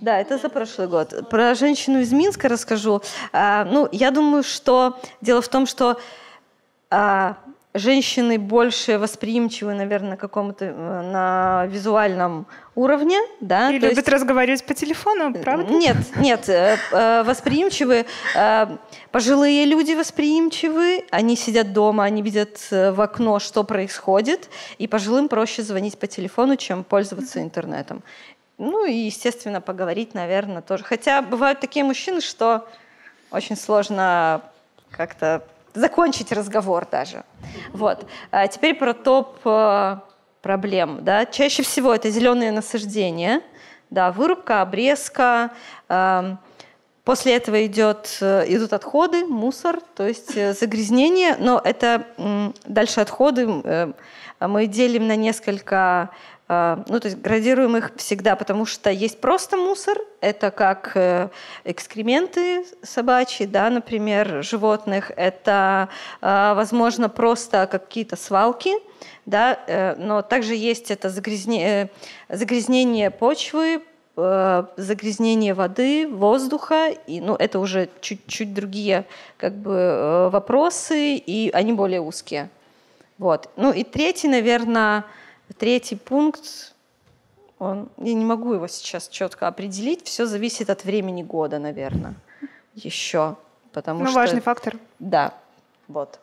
Да, это за прошлый год. Про женщину из Минска расскажу. Ну, я думаю, что дело в том, что а, женщины больше восприимчивы, наверное, на каком-то э, на визуальном уровне, да. И любят есть... разговаривать по телефону, правда? Нет, нет, э, э, восприимчивы. Пожилые люди восприимчивы, они сидят дома, они видят в окно, что происходит, и пожилым проще звонить по телефону, чем пользоваться интернетом. Ну и, естественно, поговорить, наверное, тоже. Хотя бывают такие мужчины, что очень сложно как-то закончить разговор даже. Вот. А теперь про топ э, проблем. Да. Чаще всего это зеленые насаждения, да, вырубка, обрезка. Эм, после этого идет, э, идут отходы, мусор, то есть э, загрязнение, но это дальше отходы мы делим на несколько ну, то есть градируем их всегда, потому что есть просто мусор, это как э, экскременты собачьи, да, например, животных, это, а, возможно, просто какие-то свалки, да, э, но также есть это загрязнение, э, загрязнение почвы, загрязнение воды, воздуха, и, ну, это уже чуть-чуть другие как бы, вопросы, и они более узкие. Вот. Ну и третий, наверное, Третий пункт, он, я не могу его сейчас четко определить, все зависит от времени года, наверное, еще. Потому ну, что... важный фактор. Да, вот.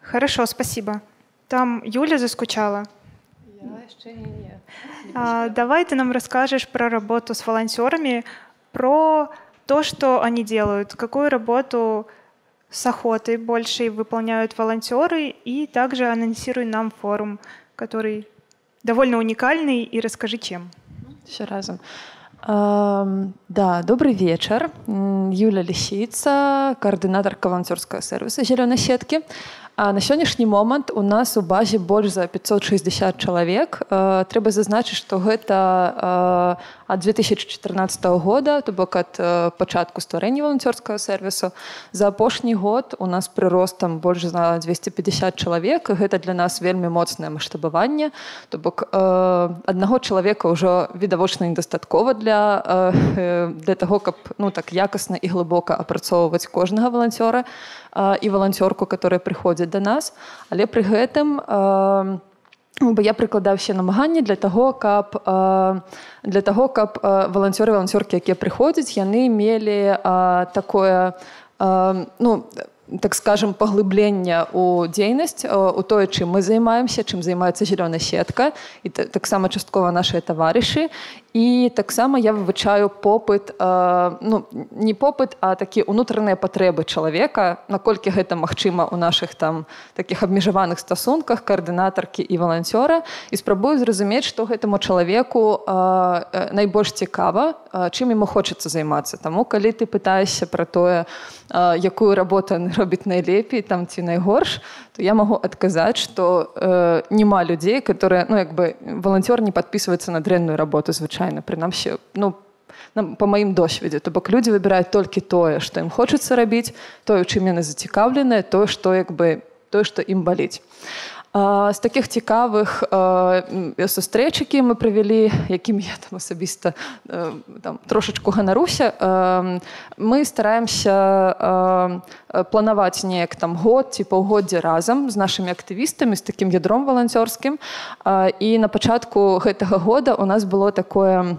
Хорошо, спасибо. Там Юля заскучала. Я еще не, не. А, давай ты нам расскажешь про работу с волонтерами, про то, что они делают, какую работу с охотой больше выполняют волонтеры. И также анонсируй нам форум, который довольно уникальный. И расскажи, чем. Еще разом. Um, да, добрый вечер. Юля Лисица, координатор волонтерского сервиса «Зеленой сетки». А на сённяшні момант у нас у базе больш за 560 чалавек. Трэба зазначыць, што гэта ад 2014 года, то бок ад пачатку стварэння валанцёрскага сервісу. За апошні год у нас прыростам больш за 250 чалавек. Гэта для нас вельмі моцнае маштабаванне. То бок аднаго чалавека ўжо відавочна недастаткова для, для таго, каб ну, так якасна і глыбока апрацоўваць кожнага валанцёра і валанцёрку, которая прыходзіць да нас, але пры гэтым бо я прыкладаў все намаганні для того, каб для того, каб валанцёры валанцёркі, якія прыходзяць, яны мелі такое ну, так скажем паглыблення у дзейнасць у тое чым мы займаемся чым займаецца зялёная сетка і таксама часткова нашыя таварышы і таксама я вывучаю попыт э, ну не попыт а такі унутраныя патрэбы чалавека наколькі гэта магчыма у наших там таких абмежаваных стасунках каардынатаркі і валанцёра і спрабую зразумець што гэтаму чалавеку э, найбольш цікава чым ему хочацца займацца таму калі ты пытаешься про тое якую работу робіць найлепей там ці найгорш то я магу адказаць што э, няма людзей которые ну як бы валанцёр не подписывается на дрэнную работу звычайно прынамсі ну по маім досведзе то бок людзі выбіраюць толькі тое што ім хочацца рабіць тое у чым яны зацікаўленыя тое што як бы тое што ім баліць з таких цікавых сустрэч які мы правялі якім я там асабіста там трошачку ганаруся мы стараемся планаваць неяк там год ці паўгоддзя разам з нашымі актывістамі з такім ядром валанцёрскім і на пачатку гэтага года у нас было такое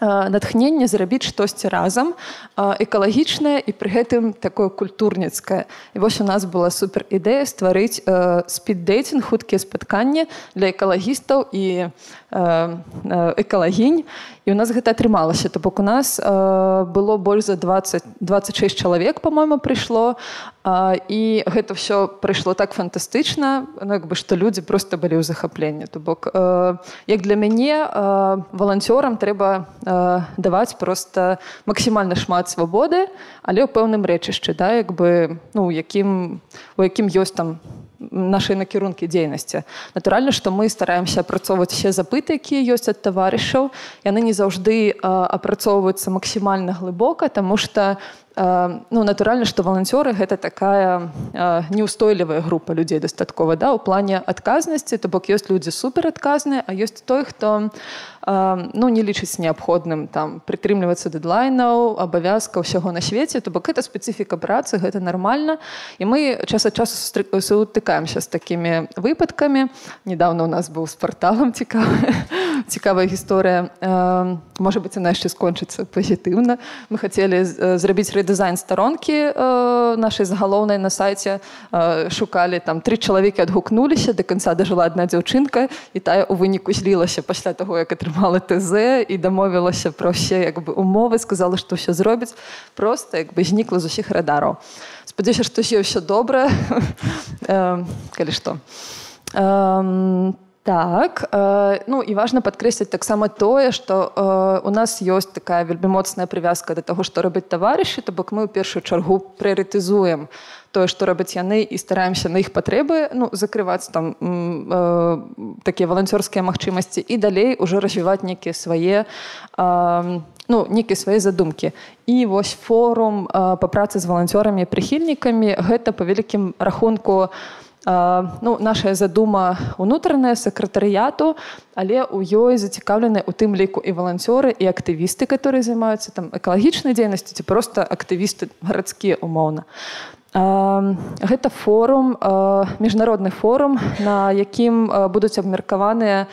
натхнення зрабіць штосьці разам экалагічнае і пры гэтым такое культурніцкае і вось у нас была супер ідэя стварыць спіддейтинг хуткія спатканні для экалагістаў і экалагінь і у нас гэта атрымалася то бок у нас было больш за 20 26 чалавек по-моему прыйшло і гэта все прыйшло так фантастычна ну, як бы што людзі просто былі ў захапленні. То бок як для мяне валанцёрам трэба даваць просто максімальна шмат свабоды але ў пэўным рэчышчы да як бы ну якім у якім ёсць там нашай накірункі дзейнасці. Натуральна што мы стараемся апрацоўваць все запыты якія ёсць ад таварышаў. Яны не заўжды апрацоўваюцца максімальна глыбока тому что ну натуральна што валанцёры гэта такая неустойлівая група людзей дастаткова да у плане адказнасці то бок ёсць людзі суперадказныя а ёсць той хто ну не лічыць неабходным там прытрымлівацца дэдлайнаў абавязка ўсяго на свеце то бок гэта спецыфіка працы гэта нармальна і мы час ад часу сутыкаемся з такімі выпадкамі недавно у нас быў з парталам цікавы цікавая гісторыя можа быць она яшчэ скончыцца пазітыўна мы хацелі зрабіць рэдызайн старонкі э, нашай загалоўнай на сайце э, шукалі там тры чалавекі адгукнуліся до конца дажыла адна дзяўчынка і тая у выніку злілася пасля таго як атрымала ТЗ і дамовілася пра ўсе як бы умовы сказала што ўсё зробіць просто як бы знікла з усіх радараў спадзяюся што ўсё ўсё добра э, калі што там Так э, ну і важна падкрэсліць таксама тое, што э, у нас ёсць такая вельмі моцная прывязка да таго, што робяць таварышы, то бок мы ў першую чаргу прыярытызуем тое, што робяць яны і стараемся на іх патрэбы ну, закрываць там э, такія валанцёрскія магчымасці і далей ужо развіваць нейкія свае э, ну, нейкія свае задумкі. І вось форум э, па працы з валанцёрамі прыхільнікамі гэта па вялікім рахунку, ну, наша задума унутраная сакратарыяту, але ў ёй зацікаўлены у тым ліку і валанцёры і актывісты, которые займаюцца там экалагічнай дзейнасці ці просто актывісты гарадскія умоўна. Гэта форум міжнародны форум, на якім будуць абмеркаваныя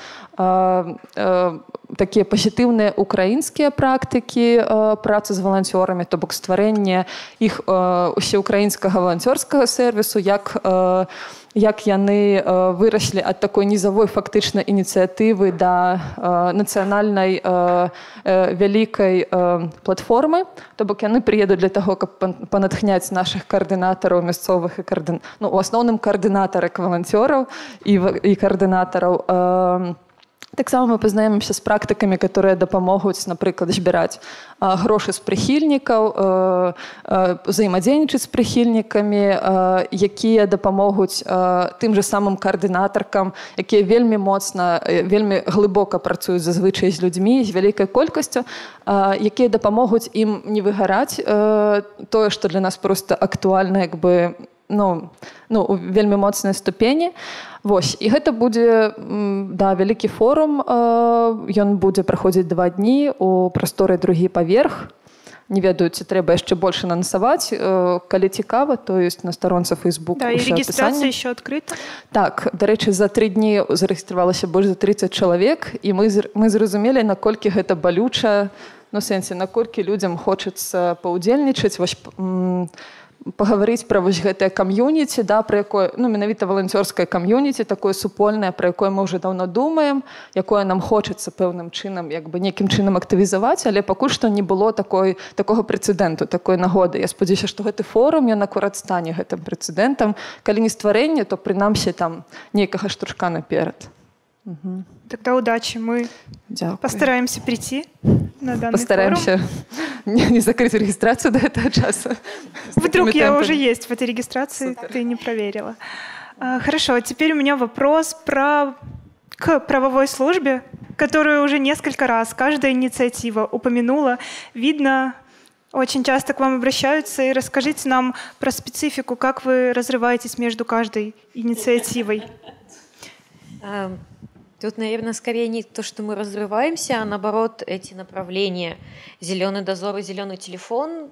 такія пазітыўныя украінскія практыкі працы з валанцёрамі, то бок стварэнне іх усеукраінскага валанцёрскага сервісу як як яны выраслі ад такой нізавой фактычна ініцыятывы да нацыянальнай вялікай платформы то бок яны прыедуць для таго каб панатхняць наших каардынатараў мясцовых і каардын ну у асноўным каардынатары валанцёраў і і каардынатараў у таксама мы пазнаёмся з практыкамі которые дапамогуць напрыклад збіраць грошы з прыхільнікаў ўзаемадзейнічаць з прыхільнікамі якія дапамогуць тым же самым каардынатаркам якія вельмі моцна вельмі глыбока працуюць зазвычай з людзьмі з вялікай колькасцю якія дапамогуць ім не выгараць тое што для нас просто актуальна як бы ну ну у вельмі моцнай ступені. Вось і гэта будзе да вялікі форум ён будзе праходзіць два дні у прасторы другі паверх не ведаю ці трэба яшчэ больше нанасаваць калі цікава то есть на старонцы фейсбук да, еще адкрыта. Так дарэчы за тры дні зарэгістравалася больш за 30 чалавек і мы мы зразумелі наколькі гэта балюча ну сэнсе наколькі людзям хочацца паўдзельнічаць. Вось пагаварыць пра вось гэтае кам'юніці да пра якое ну менавіта валанцёрскае кам'юніці такое супольнае пра якое мы ўжо даўно думаем якое нам хочацца пэўным чынам як бы нейкім чынам актывізаваць але пакуль што не было такой такога прэцэдэнту такой нагоды я спадзяюся што гэты форум ён акурат стане гэтым прэцэдэнтам калі не стварэнне то прынамсі там нейкага штуршка наперад Угу. Тогда удачи. Мы Дякую. постараемся прийти на данный Постараемся форум. Не, не закрыть регистрацию до этого часа. Вдруг я уже есть в этой регистрации, Супер. ты не проверила. А, хорошо, а теперь у меня вопрос про к правовой службе, которую уже несколько раз каждая инициатива упомянула. Видно, очень часто к вам обращаются. И расскажите нам про специфику, как вы разрываетесь между каждой инициативой. Тут, наверное, скорее не то, что мы разрываемся, а наоборот, эти направления зеленый дозор и зеленый телефон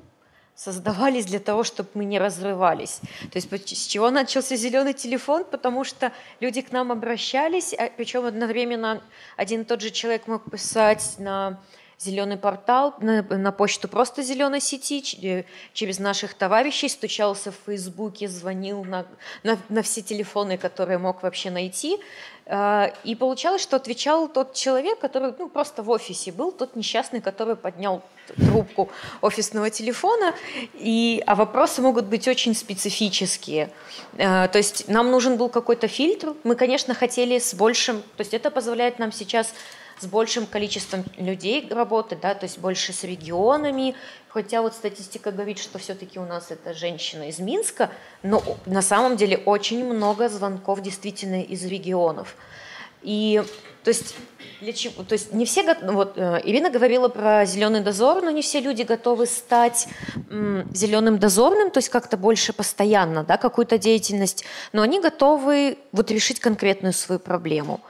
создавались для того, чтобы мы не разрывались. То есть с чего начался зеленый телефон? Потому что люди к нам обращались, а, причем одновременно один и тот же человек мог писать на зеленый портал, на, на почту просто зеленой сети, э, через наших товарищей, стучался в Фейсбуке, звонил на, на, на все телефоны, которые мог вообще найти. А, и получалось, что отвечал тот человек, который ну, просто в офисе был, тот несчастный, который поднял трубку офисного телефона, и, а вопросы могут быть очень специфические. А, то есть нам нужен был какой-то фильтр. Мы, конечно, хотели с большим... То есть это позволяет нам сейчас с большим количеством людей работать, да, то есть больше с регионами, хотя вот статистика говорит, что все-таки у нас это женщина из Минска, но на самом деле очень много звонков действительно из регионов. И то есть, для чего, то есть не все, вот э, Ирина говорила про зеленый дозор, но не все люди готовы стать зеленым дозорным, то есть как-то больше постоянно, да, какую-то деятельность, но они готовы вот решить конкретную свою проблему.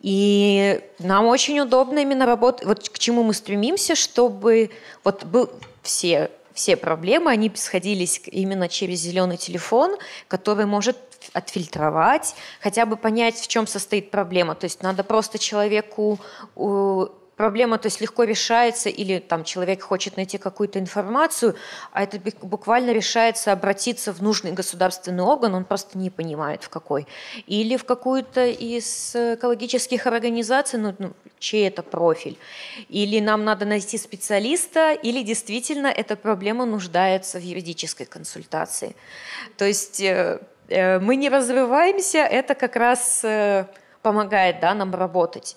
И нам очень удобно именно работать, вот к чему мы стремимся, чтобы вот был все все проблемы, они сходились именно через зеленый телефон, который может отфильтровать, хотя бы понять, в чем состоит проблема. То есть надо просто человеку проблема то есть легко решается, или там человек хочет найти какую-то информацию, а это буквально решается обратиться в нужный государственный орган, он просто не понимает в какой. Или в какую-то из экологических организаций, ну, ну чей это профиль. Или нам надо найти специалиста, или действительно эта проблема нуждается в юридической консультации. То есть э, э, мы не разрываемся, это как раз э, помогает да, нам работать.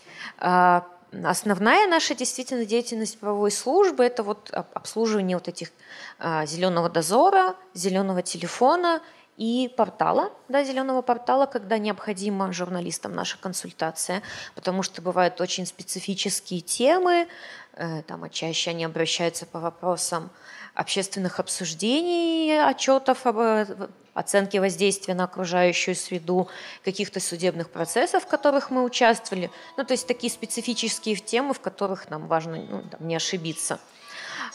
Основная наша действительно деятельность правовой службы – это вот обслуживание вот этих а, зеленого дозора, зеленого телефона и портала, да, зеленого портала, когда необходима журналистам наша консультация, потому что бывают очень специфические темы, э, там, а чаще они обращаются по вопросам общественных обсуждений, отчетов об э, оценки воздействия на окружающую среду, каких-то судебных процессов, в которых мы участвовали. Ну, то есть такие специфические темы, в которых нам важно ну, там, не ошибиться.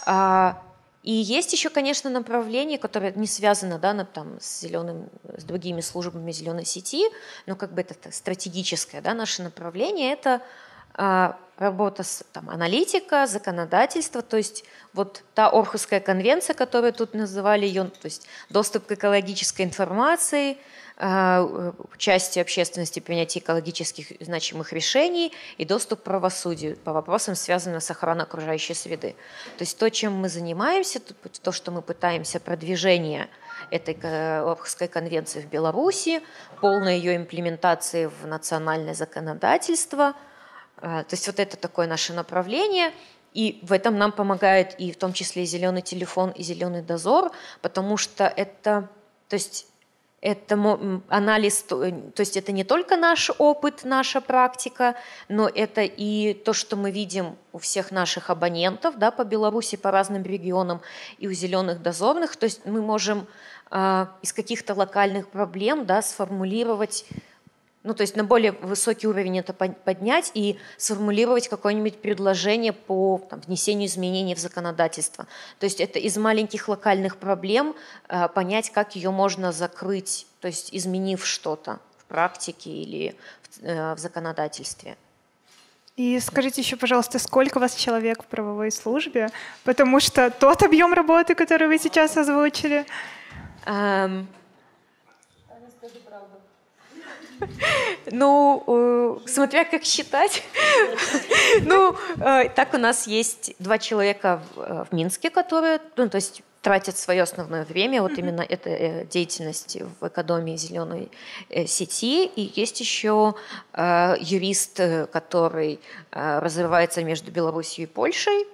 А, и есть еще, конечно, направление, которое не связано да, там, с, зеленым, с другими службами зеленой сети, но как бы это стратегическое да, наше направление, это работа с там, аналитика, законодательство, то есть вот та Орхусская конвенция, которую тут называли ее, то есть доступ к экологической информации, э, участие общественности в принятии экологических значимых решений и доступ к правосудию по вопросам, связанным с охраной окружающей среды. То есть то, чем мы занимаемся, то, что мы пытаемся продвижение этой Орхской конвенции в Беларуси, полной ее имплементации в национальное законодательство. То есть вот это такое наше направление – и в этом нам помогает и в том числе и зеленый телефон, и зеленый дозор, потому что это, то есть это анализ, то есть это не только наш опыт, наша практика, но это и то, что мы видим у всех наших абонентов да, по Беларуси, по разным регионам и у зеленых дозорных. То есть мы можем э, из каких-то локальных проблем да, сформулировать ну, то есть на более высокий уровень это поднять и сформулировать какое-нибудь предложение по там, внесению изменений в законодательство. То есть это из маленьких локальных проблем э, понять, как ее можно закрыть, то есть изменив что-то в практике или в, э, в законодательстве. И скажите еще, пожалуйста, сколько у вас человек в правовой службе? Потому что тот объем работы, который вы сейчас озвучили... Um, Ну, э, смотря как считать. Ну, э, так у нас есть два человека в э, Минске, которые, ну, то есть тратят свое основное время, вот именно эта деятельность в экономии зеленой сети. И есть еще юрист, который развивается между Беларусью и Польшей,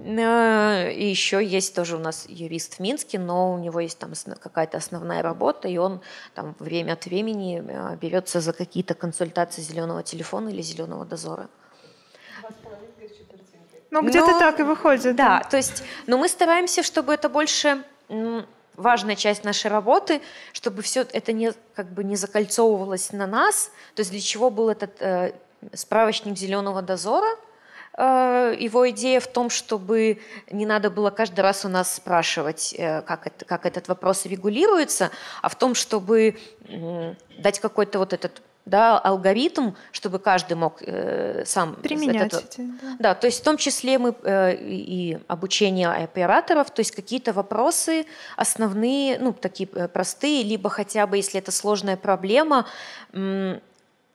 и еще есть тоже у нас юрист в Минске, но у него есть там какая-то основная работа, и он там время от времени э, берется за какие-то консультации зеленого телефона или зеленого дозора. Ну, где-то но, так и выходит. Да, то есть, но мы стараемся, чтобы это больше важная часть нашей работы, чтобы все это не, как бы не закольцовывалось на нас. То есть для чего был этот э, справочник зеленого дозора – Э, его идея в том, чтобы не надо было каждый раз у нас спрашивать, э, как, это, как этот вопрос регулируется, а в том, чтобы дать какой-то вот этот да, алгоритм, чтобы каждый мог э, сам применять это, эти, да. да, то есть в том числе мы э, и обучение операторов, то есть какие-то вопросы основные, ну такие э, простые, либо хотя бы если это сложная проблема,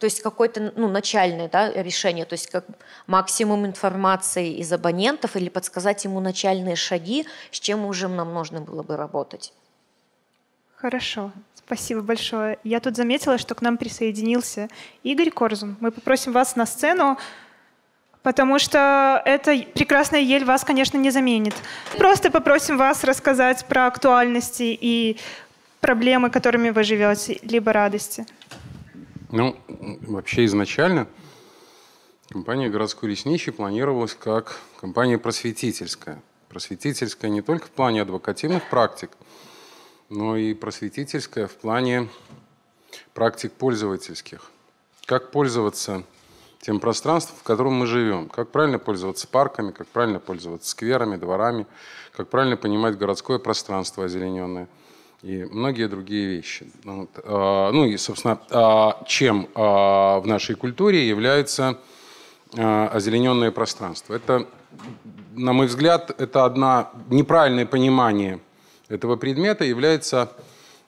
то есть какое-то ну, начальное да, решение, то есть как максимум информации из абонентов или подсказать ему начальные шаги, с чем уже нам нужно было бы работать. Хорошо, спасибо большое. Я тут заметила, что к нам присоединился Игорь Корзун. Мы попросим вас на сцену, потому что эта прекрасная ель вас, конечно, не заменит. Просто попросим вас рассказать про актуальности и проблемы, которыми вы живете, либо радости. Ну, вообще изначально компания «Городской лесничий» планировалась как компания просветительская. Просветительская не только в плане адвокативных практик, но и просветительская в плане практик пользовательских. Как пользоваться тем пространством, в котором мы живем. Как правильно пользоваться парками, как правильно пользоваться скверами, дворами, как правильно понимать городское пространство озелененное – и многие другие вещи. Ну, а, ну и, собственно, а, чем а, в нашей культуре является озелененное пространство. Это, на мой взгляд, это одна неправильное понимание этого предмета является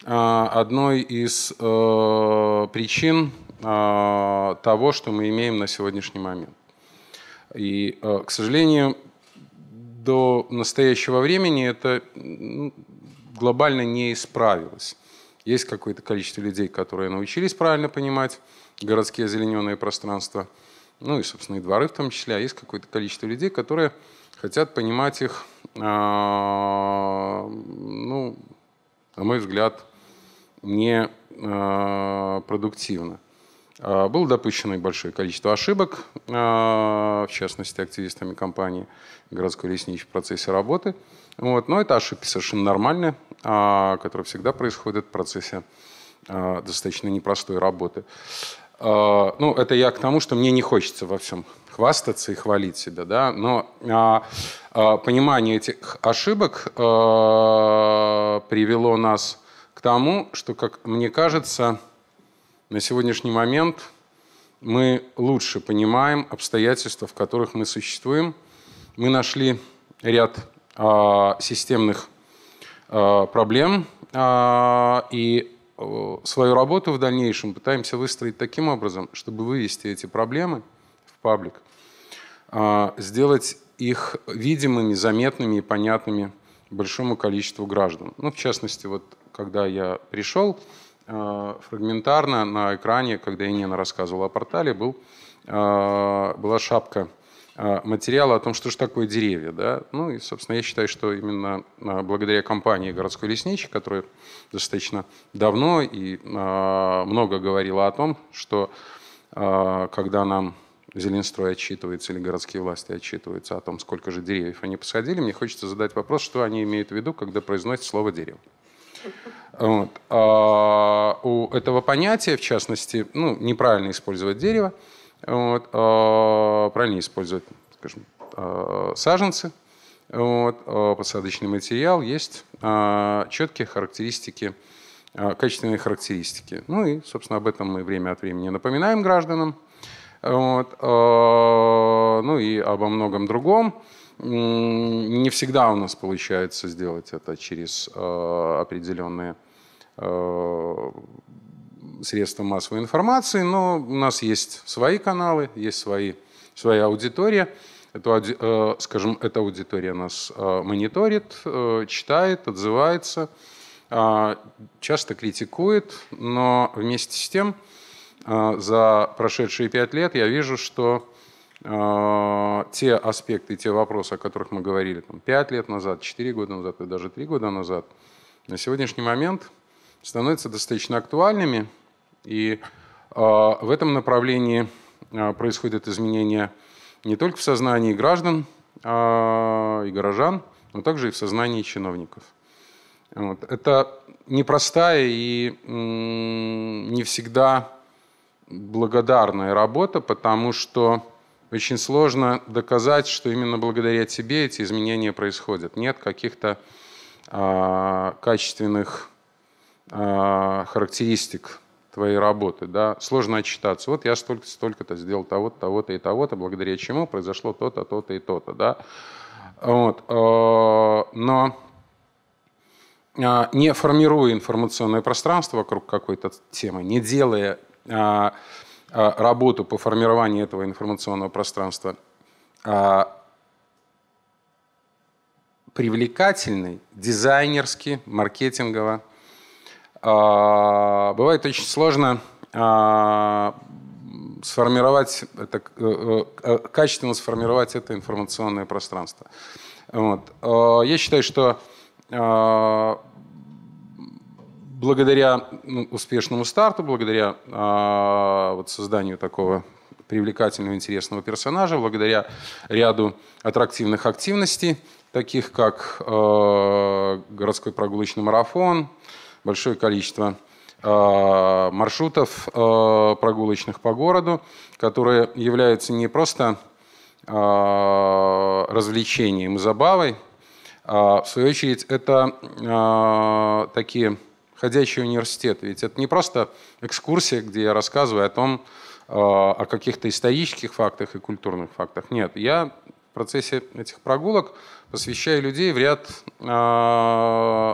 одной из причин того, что мы имеем на сегодняшний момент. И, к сожалению, до настоящего времени это ну, глобально не исправилось. Есть какое-то количество людей, которые научились правильно понимать городские озелененные пространства, ну и, собственно, и дворы в том числе, а есть какое-то количество людей, которые хотят понимать их, а, ну, на мой взгляд, не а, продуктивно. А, было допущено большое количество ошибок, в частности, активистами компании «Городской лесничий» в процессе работы. Вот. Но это ошибки совершенно нормальные. А, которые всегда происходят в процессе а, достаточно непростой работы. А, ну, это я к тому, что мне не хочется во всем хвастаться и хвалить себя, да, но понимание этих ошибок привело нас к тому, что, как мне кажется, на сегодняшний момент мы лучше понимаем обстоятельства, в которых мы существуем. Мы нашли ряд системных Э, проблем. Э, и свою работу в дальнейшем пытаемся выстроить таким образом, чтобы вывести эти проблемы в паблик, сделать их видимыми, заметными и понятными большому количеству граждан. Ну, в частности, вот когда я пришел, фрагментарно на экране, когда я не рассказывал о портале, был, была шапка а, материала о том, что же такое деревья. Да? Ну и, собственно, я считаю, что именно а, благодаря компании «Городской лесничий», которая достаточно давно и а, много говорила о том, что когда нам Зеленстрой отчитывается или городские власти отчитываются о том, сколько же деревьев они посадили, мне хочется задать вопрос, что они имеют в виду, когда произносят слово «дерево». Вот. А у этого понятия, в частности, ну, неправильно использовать дерево – вот, а, правильно использовать, скажем, а, саженцы, вот, а, посадочный материал, есть четкие характеристики, качественные характеристики. Ну и, собственно, об этом мы время от времени напоминаем гражданам. Вот, ну и обо многом другом. Не всегда у нас получается сделать это через определенные средства массовой информации, но у нас есть свои каналы, есть свои, своя аудитория. Эту, э, скажем, эта аудитория нас э, мониторит, э, читает, отзывается, часто критикует, но вместе с тем за прошедшие пять лет я вижу, что те аспекты, те вопросы, о которых мы говорили там, 5 лет назад, 4 года назад и даже 3 года назад, на сегодняшний момент становятся достаточно актуальными, и а, в этом направлении а, происходят изменения не только в сознании граждан а, и горожан, но также и в сознании чиновников. Вот. Это непростая и не всегда благодарная работа, потому что очень сложно доказать, что именно благодаря тебе эти изменения происходят. Нет каких-то качественных характеристик твоей работы, да, сложно отчитаться. Вот я столько-то, столько-то сделал того-то, того-то и того-то, благодаря чему произошло то-то, то-то и то-то, да. Вот. Э, но э, не формируя информационное пространство вокруг какой-то темы, не делая э, работу по формированию этого информационного пространства привлекательной, дизайнерски, маркетингово, а, бывает очень сложно а, сформировать это, э, э, качественно сформировать это информационное пространство. Вот. А, я считаю, что благодаря ну, успешному старту, благодаря вот созданию такого привлекательного, интересного персонажа, благодаря ряду аттрактивных активностей, таких как городской прогулочный марафон, большое количество э, маршрутов э, прогулочных по городу, которые являются не просто э, развлечением и забавой, а в свою очередь это такие ходячие университеты. Ведь это не просто экскурсия, где я рассказываю о том, о каких-то исторических фактах и культурных фактах. Нет, я в процессе этих прогулок посвящаю людей в ряд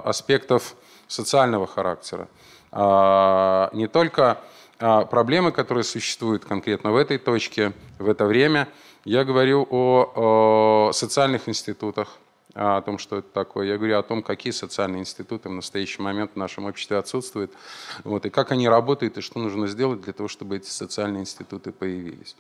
аспектов социального характера. А, не только а, проблемы, которые существуют конкретно в этой точке, в это время. Я говорю о, социальных институтах, а, о том, что это такое. Я говорю о том, какие социальные институты в настоящий момент в нашем обществе отсутствуют, вот, и как они работают, и что нужно сделать для того, чтобы эти социальные институты появились.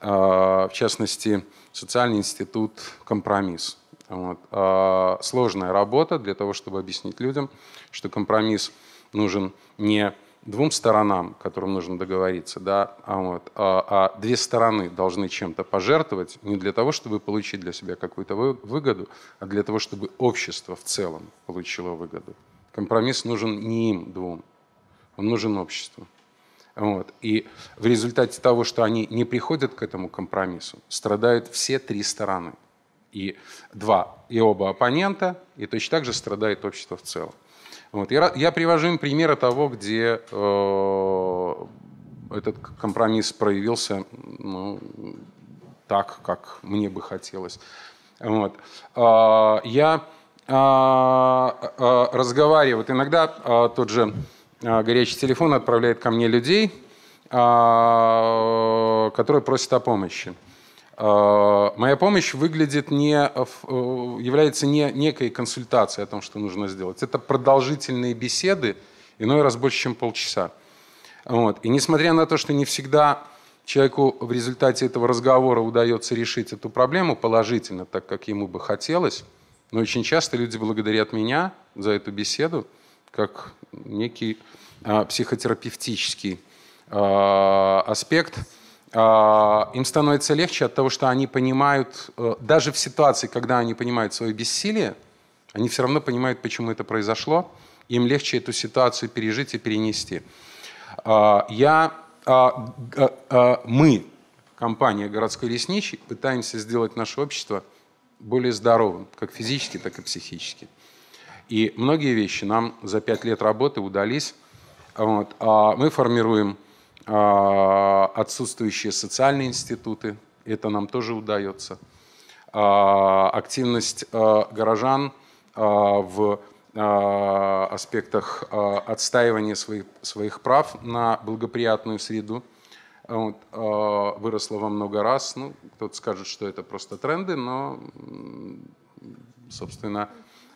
В частности, социальный институт «Компромисс». Вот. Сложная работа для того, чтобы объяснить людям, что компромисс нужен не двум сторонам, которым нужно договориться, да, а, вот, а, а две стороны должны чем-то пожертвовать не для того, чтобы получить для себя какую-то выгоду, а для того, чтобы общество в целом получило выгоду. Компромисс нужен не им двум, он нужен обществу. Вот. И в результате того, что они не приходят к этому компромиссу, страдают все три стороны. И два, и оба оппонента, и точно так же страдает общество в целом. Вот. Я, я привожу им примеры того, где э, этот компромисс проявился ну, так, как мне бы хотелось. Вот. Э, я э, э, разговариваю, вот иногда э, тот же а, горячий телефон отправляет ко мне людей, а, которые просят о помощи. А, моя помощь выглядит не, э, является не некой консультацией о том, что нужно сделать. Это продолжительные беседы, иной раз больше, чем полчаса. Вот. И несмотря на то, что не всегда человеку в результате этого разговора удается решить эту проблему положительно, так как ему бы хотелось, но очень часто люди благодарят меня за эту беседу как некий а, психотерапевтический а, аспект. А, им становится легче от того, что они понимают, а, даже в ситуации, когда они понимают свое бессилие, они все равно понимают, почему это произошло, им легче эту ситуацию пережить и перенести. А, я, а, мы, компания «Городской лесничий», пытаемся сделать наше общество более здоровым, как физически, так и психически. И многие вещи нам за пять лет работы удались. Вот. Мы формируем отсутствующие социальные институты, это нам тоже удается. Активность горожан в а, аспектах а, отстаивания своих, своих прав на благоприятную среду а, выросла во много раз. Ну, кто-то скажет, что это просто тренды, но, собственно,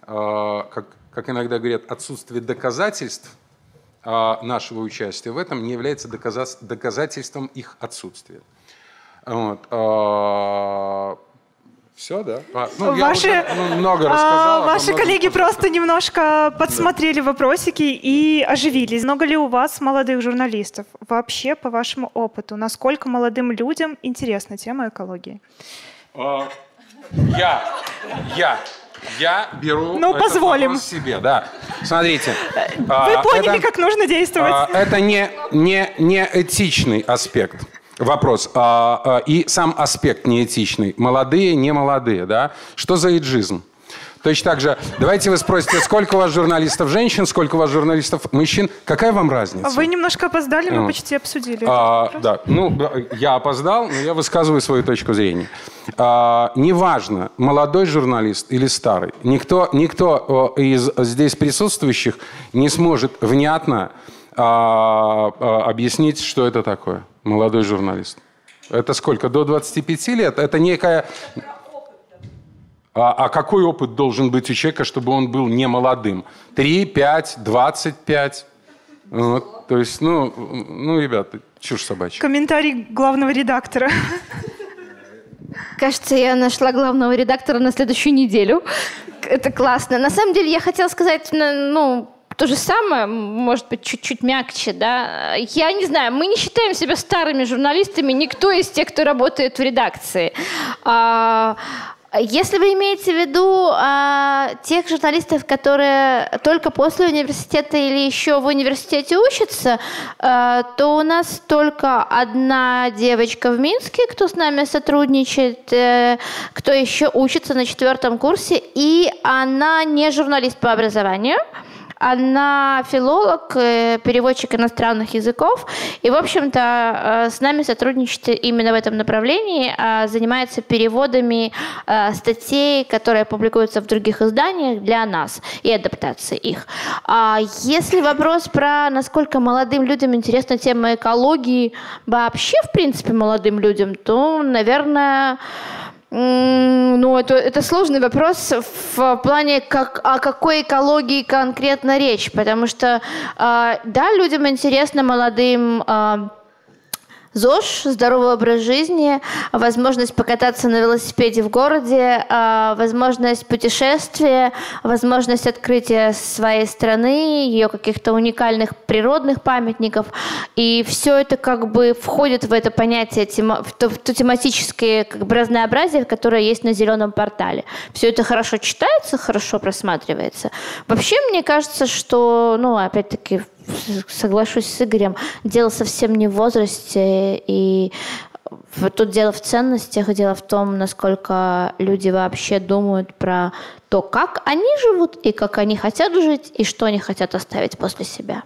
как, как иногда говорят, отсутствие доказательств нашего участия в этом не является доказательством их отсутствия. Вот. Все, да? А, ну, ваши, я уже ну, много рассказал. А, ваши коллеги просто немножко подсмотрели да. вопросики и оживились. Много ли у вас молодых журналистов? Вообще, по вашему опыту, насколько молодым людям интересна тема экологии? А, я, я, я беру ну, позволим. себе, да. Смотрите. Вы а, поняли, это, как нужно действовать. А, это не, не, не этичный аспект. Вопрос. А, а, и сам аспект неэтичный. Молодые, не молодые, да? Что за иджизм? Точно так же, давайте вы спросите, сколько у вас журналистов женщин, сколько у вас журналистов мужчин, какая вам разница? Вы немножко опоздали, мы вот. почти обсудили. А, да, ну, я опоздал, но я высказываю свою точку зрения. А, неважно, молодой журналист или старый, никто, никто из здесь присутствующих не сможет внятно а, а, объяснить, что это такое, молодой журналист. Это сколько? До 25 лет? Это некая... А, а какой опыт должен быть у человека, чтобы он был не молодым? 3, 5, 25? Вот, то есть, ну, ну, ребята, чушь собачья. Комментарий главного редактора. Кажется, я нашла главного редактора на следующую неделю. Это классно. На самом деле, я хотела сказать, ну, то же самое, может быть, чуть-чуть мягче, да. Я не знаю, мы не считаем себя старыми журналистами, никто из тех, кто работает в редакции. А, если вы имеете в виду а, тех журналистов, которые только после университета или еще в университете учатся, а, то у нас только одна девочка в Минске, кто с нами сотрудничает, а, кто еще учится на четвертом курсе, и она не журналист по образованию. Она филолог, э, переводчик иностранных языков. И, в общем-то, э, с нами сотрудничает именно в этом направлении, а занимается переводами э, статей, которые публикуются в других изданиях для нас и адаптацией их. А если вопрос про насколько молодым людям интересна тема экологии, вообще, в принципе, молодым людям, то, наверное, ну, это, это сложный вопрос в плане, как, о какой экологии конкретно речь, потому что, э, да, людям интересно, молодым, э, ЗОЖ, здоровый образ жизни, возможность покататься на велосипеде в городе, а, возможность путешествия, возможность открытия своей страны, ее каких-то уникальных природных памятников. И все это как бы входит в это понятие, в то, в то тематическое как бы разнообразие, которое есть на зеленом портале. Все это хорошо читается, хорошо просматривается. Вообще, мне кажется, что, ну, опять-таки, соглашусь с Игорем, дело совсем не в возрасте, и тут дело в ценностях, дело в том, насколько люди вообще думают про то, как они живут, и как они хотят жить, и что они хотят оставить после себя.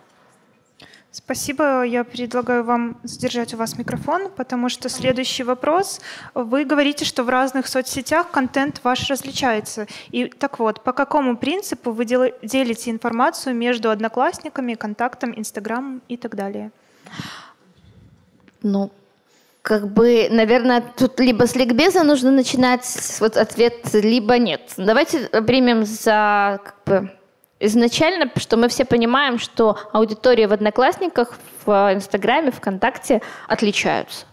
Спасибо. Я предлагаю вам задержать у вас микрофон, потому что следующий вопрос. Вы говорите, что в разных соцсетях контент ваш различается. И так вот, по какому принципу вы делите информацию между одноклассниками, контактом, Инстаграмом и так далее? Ну, как бы, наверное, тут либо с ликбеза нужно начинать вот ответ, либо нет. Давайте примем за как бы, изначально, что мы все понимаем, что аудитория в Одноклассниках, в Инстаграме, ВКонтакте отличаются.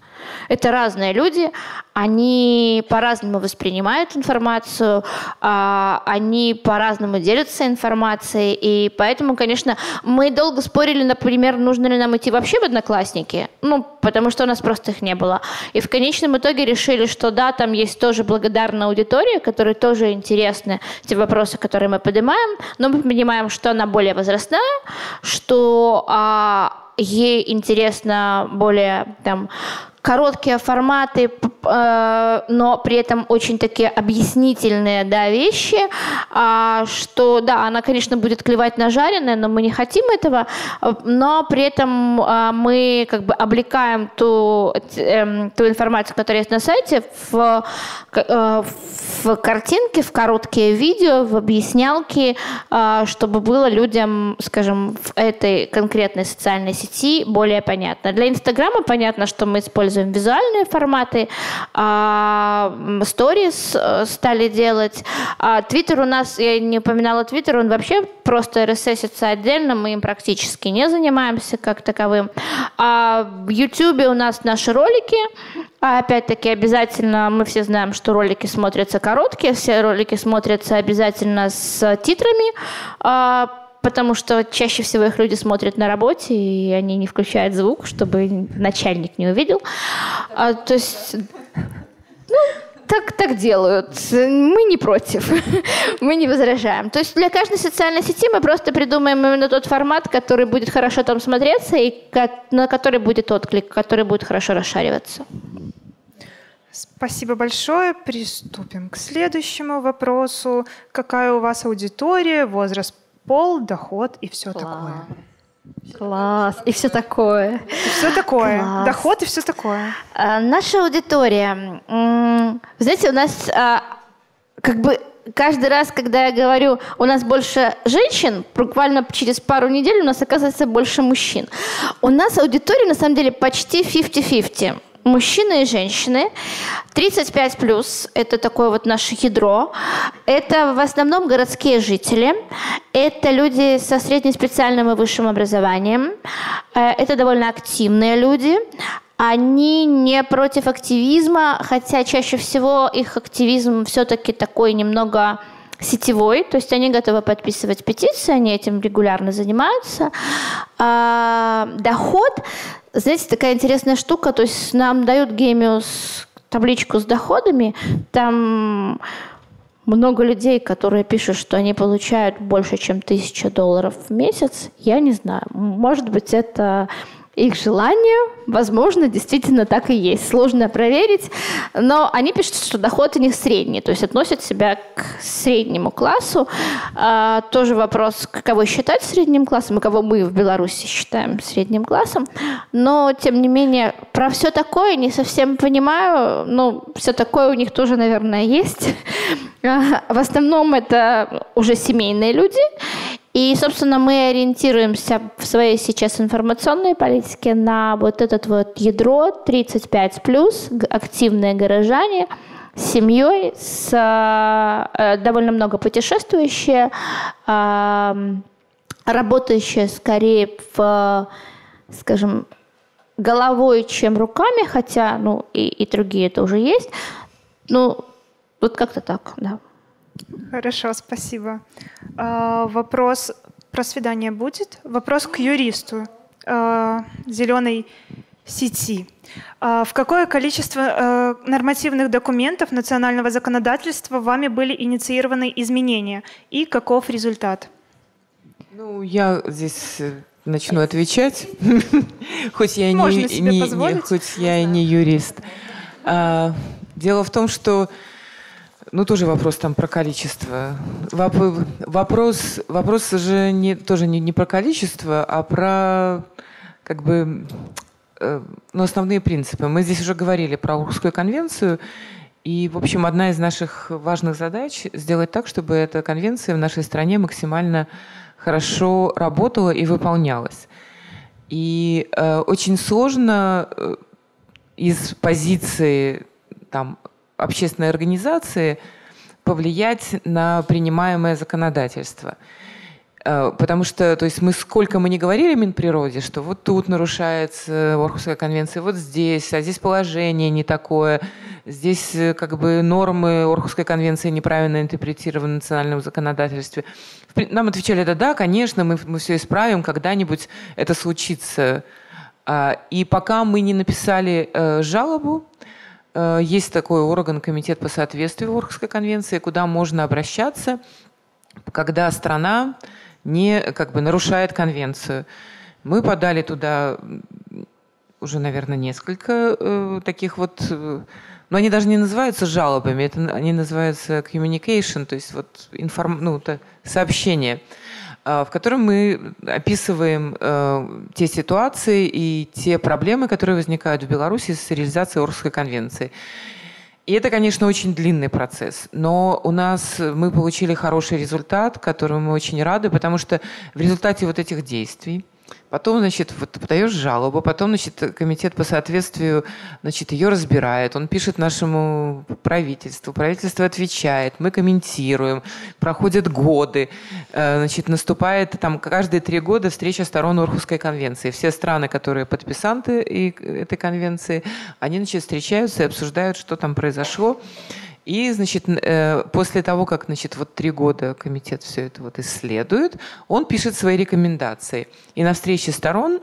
Это разные люди, они по-разному воспринимают информацию, а, они по-разному делятся информацией, и поэтому, конечно, мы долго спорили, например, нужно ли нам идти вообще в Одноклассники, ну, потому что у нас просто их не было. И в конечном итоге решили, что да, там есть тоже благодарная аудитория, которой тоже интересны те вопросы, которые мы поднимаем, но мы понимаем, что она более возрастная, что а, ей интересно более там короткие форматы, э, но при этом очень такие объяснительные да, вещи, а, что да, она, конечно, будет клевать на жареное, но мы не хотим этого, но при этом а, мы как бы облекаем ту, эм, ту информацию, которая есть на сайте, в, э, в картинки, в короткие видео, в объяснялки, а, чтобы было людям, скажем, в этой конкретной социальной сети более понятно. Для Инстаграма понятно, что мы используем используем визуальные форматы, сторис а, стали делать. А Твиттер у нас, я не упоминала Твиттер, он вообще просто rss отдельно, мы им практически не занимаемся как таковым. А в Ютубе у нас наши ролики, а опять-таки обязательно мы все знаем, что ролики смотрятся короткие, все ролики смотрятся обязательно с титрами, а, потому что чаще всего их люди смотрят на работе, и они не включают звук, чтобы начальник не увидел. А, то есть, ну, так, так делают. Мы не против. мы не возражаем. То есть для каждой социальной сети мы просто придумаем именно тот формат, который будет хорошо там смотреться и на который будет отклик, который будет хорошо расшариваться. Спасибо большое. Приступим к следующему вопросу. Какая у вас аудитория, возраст пол, доход и все Класс. такое. Класс. И все такое. И все такое. Класс. Доход и все такое. А, наша аудитория. Знаете, у нас а, как бы каждый раз, когда я говорю, у нас больше женщин, буквально через пару недель у нас оказывается больше мужчин. У нас аудитория на самом деле почти 50-50 мужчины и женщины. 35 плюс – это такое вот наше ядро. Это в основном городские жители. Это люди со средним специальным и высшим образованием. Э, это довольно активные люди. Они не против активизма, хотя чаще всего их активизм все-таки такой немного сетевой, то есть они готовы подписывать петиции, они этим регулярно занимаются. А, доход знаете, такая интересная штука, то есть нам дают Гемиус табличку с доходами, там много людей, которые пишут, что они получают больше, чем тысяча долларов в месяц. Я не знаю. Может быть, это их желание, возможно, действительно так и есть. Сложно проверить, но они пишут, что доход у них средний, то есть относят себя к среднему классу. А, тоже вопрос, кого считать средним классом, и кого мы в Беларуси считаем средним классом. Но, тем не менее, про все такое не совсем понимаю. Ну, все такое у них тоже, наверное, есть. В основном это уже семейные люди. И, собственно, мы ориентируемся в своей сейчас информационной политике на вот этот вот ядро 35 плюс, активные горожане с семьей, с э, довольно много путешествующие, э, работающие скорее в, скажем, головой, чем руками, хотя, ну, и, и другие тоже есть. Ну, вот как-то так, да. Хорошо, спасибо. А, вопрос про свидание будет. Вопрос к юристу а, зеленой сети. А, в какое количество нормативных документов национального законодательства вами были инициированы изменения и каков результат? Ну, я здесь э, начну отвечать, хоть я не, не, хоть я и не юрист. Дело в том, что ну, тоже вопрос там про количество. Вопрос, вопрос же не, тоже не, не про количество, а про как бы э, ну, основные принципы. Мы здесь уже говорили про Орхусскую конвенцию, и, в общем, одна из наших важных задач – сделать так, чтобы эта конвенция в нашей стране максимально хорошо работала и выполнялась. И э, очень сложно э, из позиции там, общественной организации повлиять на принимаемое законодательство – Э, потому что, то есть мы сколько мы не говорили Минприроде, что вот тут нарушается Орхусская конвенция, вот здесь, а здесь положение не такое, здесь э, как бы нормы Орхусской конвенции неправильно интерпретированы в национальном законодательстве. Нам отвечали, да, да, конечно, мы, мы все исправим, когда-нибудь это случится. А, и пока мы не написали э, жалобу, есть такой орган, комитет по соответствию Орхусской конвенции, куда можно обращаться, когда страна не как бы нарушает конвенцию. Мы подали туда уже, наверное, несколько э, таких вот, э, но они даже не называются жалобами, это они называются communication, то есть вот информ, ну, это сообщение, э, в котором мы описываем э, те ситуации и те проблемы, которые возникают в Беларуси с реализацией Орской конвенции. И это, конечно, очень длинный процесс, но у нас мы получили хороший результат, которому мы очень рады, потому что в результате вот этих действий Потом, значит, вот подаешь жалобу, потом, значит, комитет по соответствию, значит, ее разбирает, он пишет нашему правительству, правительство отвечает, мы комментируем, проходят годы, э, значит, наступает там каждые три года встреча сторон Орхусской конвенции. Все страны, которые подписанты этой конвенции, они, значит, встречаются и обсуждают, что там произошло. И, значит, э, после того, как, значит, вот три года комитет все это вот исследует, он пишет свои рекомендации. И на встрече сторон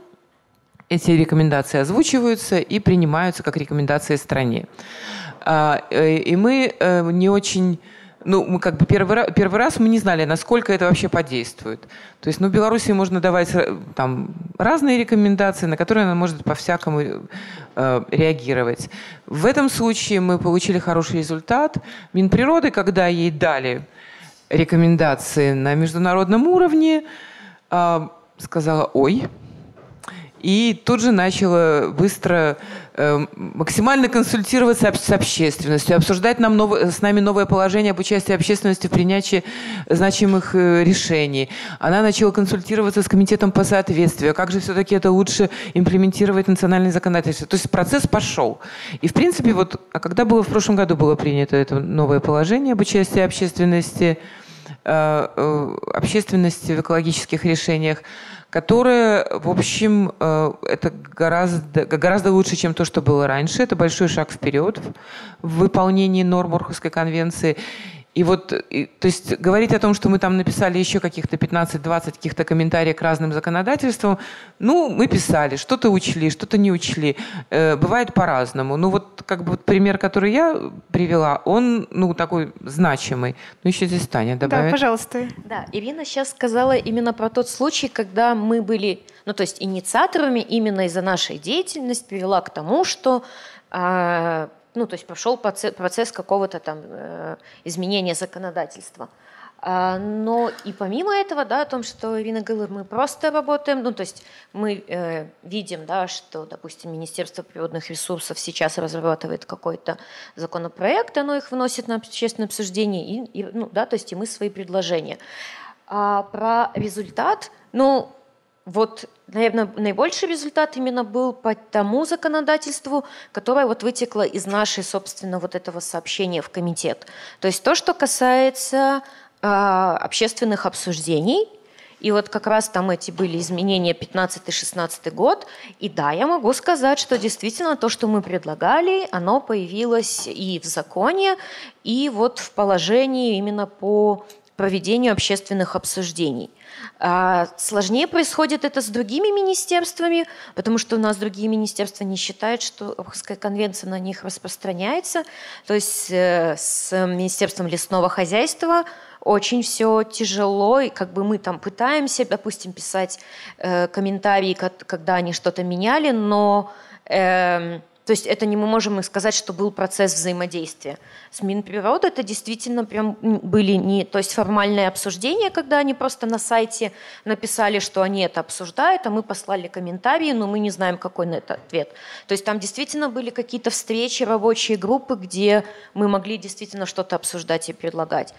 эти рекомендации озвучиваются и принимаются как рекомендации стране. А, э, и мы э, не очень ну, мы как бы первый первый раз мы не знали, насколько это вообще подействует. То есть, ну, Беларуси можно давать э, там разные рекомендации, на которые она может по-всякому э, реагировать. В этом случае мы получили хороший результат. Минприроды, когда ей дали рекомендации на международном уровне, э, сказала, ой, и тут же начала быстро э, максимально консультироваться с общественностью, обсуждать нам нов... с нами новое положение об участии общественности в принятии значимых э, решений. Она начала консультироваться с комитетом по соответствию, как же все-таки это лучше имплементировать национальное законодательство. То есть процесс пошел. И в принципе, вот, а когда было в прошлом году было принято это новое положение об участии общественности, э, общественности в экологических решениях, которое, в общем, э, это гораздо, гораздо лучше, чем то, что было раньше. Это большой шаг вперед в выполнении норм Орхусской конвенции. И вот, и, то есть говорить о том, что мы там написали еще каких-то 15-20 каких-то комментариев к разным законодательствам, ну, мы писали, что-то учли, что-то не учли. Э, бывает по-разному. Ну, вот как бы вот пример, который я привела, он, ну, такой значимый. Ну, еще здесь Таня добавит. Да, пожалуйста. Да, Ирина сейчас сказала именно про тот случай, когда мы были, ну, то есть инициаторами именно из-за нашей деятельности привела к тому, что э, ну, то есть прошел процесс какого-то там э, изменения законодательства. А, но и помимо этого, да, о том, что Ирина говорила, мы просто работаем, ну, то есть мы э, видим, да, что, допустим, Министерство природных ресурсов сейчас разрабатывает какой-то законопроект, оно их вносит на общественное обсуждение, и, и, ну, да, то есть и мы свои предложения. А про результат, ну, вот, наверное, наибольший результат именно был по тому законодательству, которое вот вытекло из нашей, собственно, вот этого сообщения в комитет. То есть то, что касается э, общественных обсуждений, и вот как раз там эти были изменения 15-16 год. И да, я могу сказать, что действительно то, что мы предлагали, оно появилось и в законе, и вот в положении именно по проведению общественных обсуждений – а, сложнее происходит это с другими министерствами, потому что у нас другие министерства не считают, что Орхусская конвенция на них распространяется. То есть э, с Министерством лесного хозяйства очень все тяжело, и как бы мы там пытаемся, допустим, писать э, комментарии, когда они что-то меняли, но э, то есть это не мы можем сказать, что был процесс взаимодействия. С Минприроды это действительно прям были не, то есть формальное обсуждение, когда они просто на сайте написали, что они это обсуждают, а мы послали комментарии, но мы не знаем, какой на это ответ. То есть там действительно были какие-то встречи, рабочие группы, где мы могли действительно что-то обсуждать и предлагать.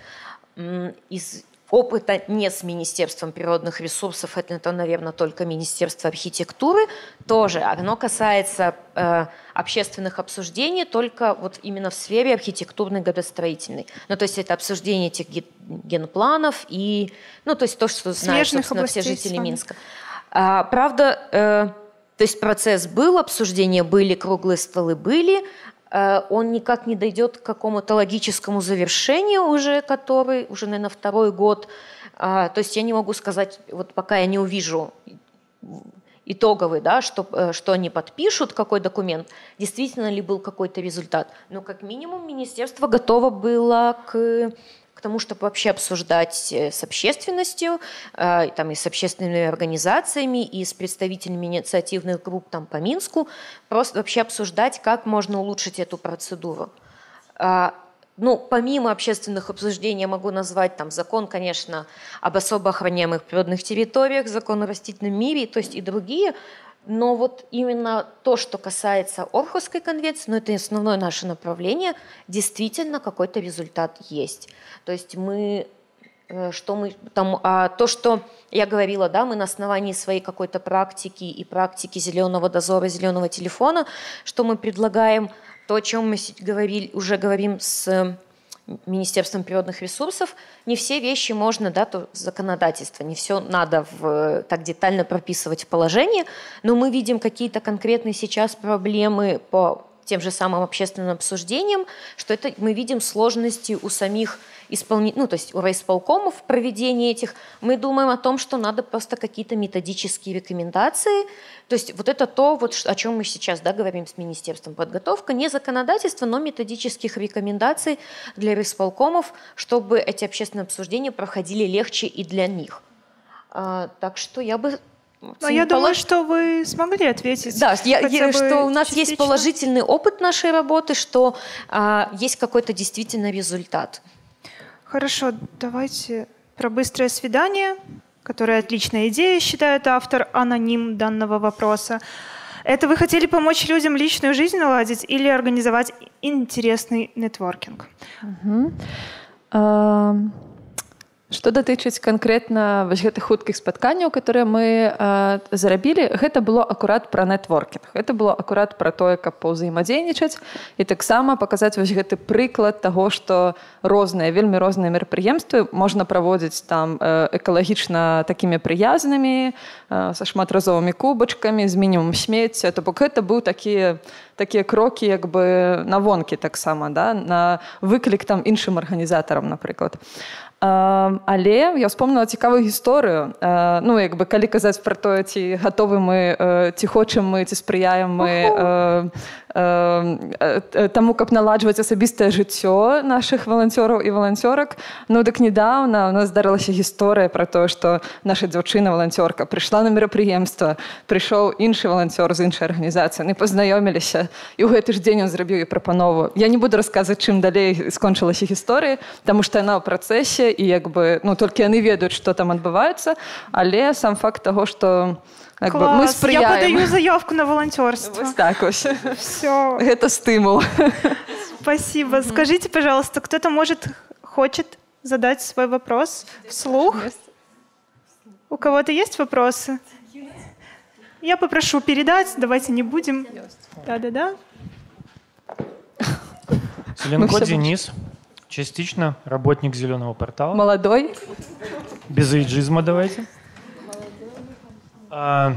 Из опыта не с Министерством природных ресурсов, это, наверное, только Министерство архитектуры тоже. Оно касается э, общественных обсуждений только вот именно в сфере архитектурной градостроительной. Ну, то есть это обсуждение этих генпланов и, ну, то есть то, что знают, собственно, все жители Минска. А, правда, э, то есть процесс был, обсуждения были, круглые столы были, он никак не дойдет к какому-то логическому завершению уже, который уже, наверное, второй год. А, то есть я не могу сказать, вот пока я не увижу итоговый, да, что, э, что они подпишут, какой документ, действительно ли был какой-то результат. Но как минимум министерство готово было к тому, чтобы вообще обсуждать э, с общественностью, э, там, и с общественными организациями, и с представителями инициативных групп там, по Минску, просто вообще обсуждать, как можно улучшить эту процедуру. А, ну, помимо общественных обсуждений, я могу назвать там закон, конечно, об особо охраняемых природных территориях, закон о растительном мире, то есть и другие, но вот именно то, что касается Орхусской конвенции, ну это основное наше направление, действительно какой-то результат есть. То есть мы э, что мы там, а то, что я говорила, да, мы на основании своей какой-то практики и практики зеленого дозора, зеленого телефона, что мы предлагаем, то, о чем мы говорили, уже говорим с Министерством природных ресурсов, не все вещи можно, да, то законодательство, не все надо в, так детально прописывать в положении, но мы видим какие-то конкретные сейчас проблемы по тем же самым общественным обсуждениям, что это мы видим сложности у самих исполни... ну, то есть у райисполкомов в проведении этих, мы думаем о том, что надо просто какие-то методические рекомендации. То есть вот это то, вот, о чем мы сейчас да, говорим с Министерством подготовка, не законодательство, но методических рекомендаций для райисполкомов, чтобы эти общественные обсуждения проходили легче и для них. А, так что я бы но я думаю, что вы смогли ответить. Да, я, я, что у нас частично. есть положительный опыт нашей работы, что а, есть какой-то действительно результат. Хорошо, давайте про быстрое свидание, которое отличная идея, считает автор аноним данного вопроса. Это вы хотели помочь людям личную жизнь наладить или организовать интересный нетворкинг? Угу. Uh, Што датычыць канкрэтна вось гэтых хуткіх спатканняў, которые мы э, зарабілі, гэта было акурат пра нетворкінг. Это было акурат пра тое, каб паўзаемадзейнічаць і таксама паказаць вось гэты прыклад таго, што розныя вельмі розныя мерапрыемствы можна праводзіць там экалагічна такімі прыязнымі, э, са шматразовымі кубачкамі, з мінімум смецця. То бок гэта быў такі такія крокі як бы на вонкі таксама да? на выклік там іншым арганізатарам, напрыклад але я вспомнила цікавую гісторыю ну як бы калі казаць пра тое ці гатовы мы ці хочам мы ці спрыяем мы таму каб наладжваць асабістае жыццё наших валанцёраў і валанцёрак. Ну дык недавно у нас здарылася гісторыя про тое что наша дзяўчына валанцёрка прыйшла на мерапрыемства прыйшоў іншы валанцёр з іншай арганізацыі. Не пазнаёміліся і ў гэты ж дзень он зрабіў і прапанову. Я не буду расказваць чым далей скончылася гісторыі тому что яна ў працэсе і як бы ну толькі яны ведаюць что там адбываецца. Але сам факт того что как бы, мы сприяем. Я подаю заявку на волонтерство. Вот так вот. Все. Это стимул. Спасибо. Скажите, пожалуйста, кто-то может, хочет задать свой вопрос вслух? У кого-то есть вопросы? Я попрошу передать, давайте не будем. Да-да-да. Селенко Денис. Частично работник зеленого портала. Молодой. Без эйджизма давайте. А,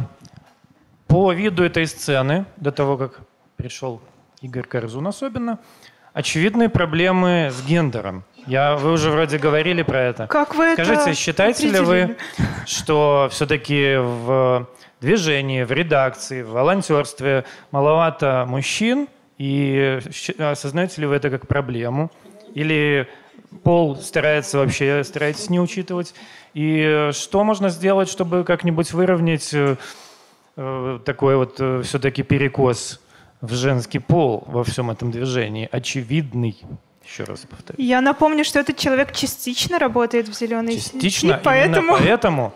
по виду этой сцены, до того, как пришел Игорь Корзун особенно, очевидные проблемы с гендером. Я, вы уже вроде говорили про это. Как вы Скажите, это считаете ли вы, что все-таки в движении, в редакции, в волонтерстве маловато мужчин? И осознаете ли вы это как проблему? Или пол старается вообще, стараетесь не учитывать? И что можно сделать, чтобы как-нибудь выровнять э, э такой вот э, все-таки перекос в женский пол во всем этом движении, очевидный. Еще раз повторю. Я напомню, что этот человек частично работает в зеленой частично, сети, поэтому... Поэтому,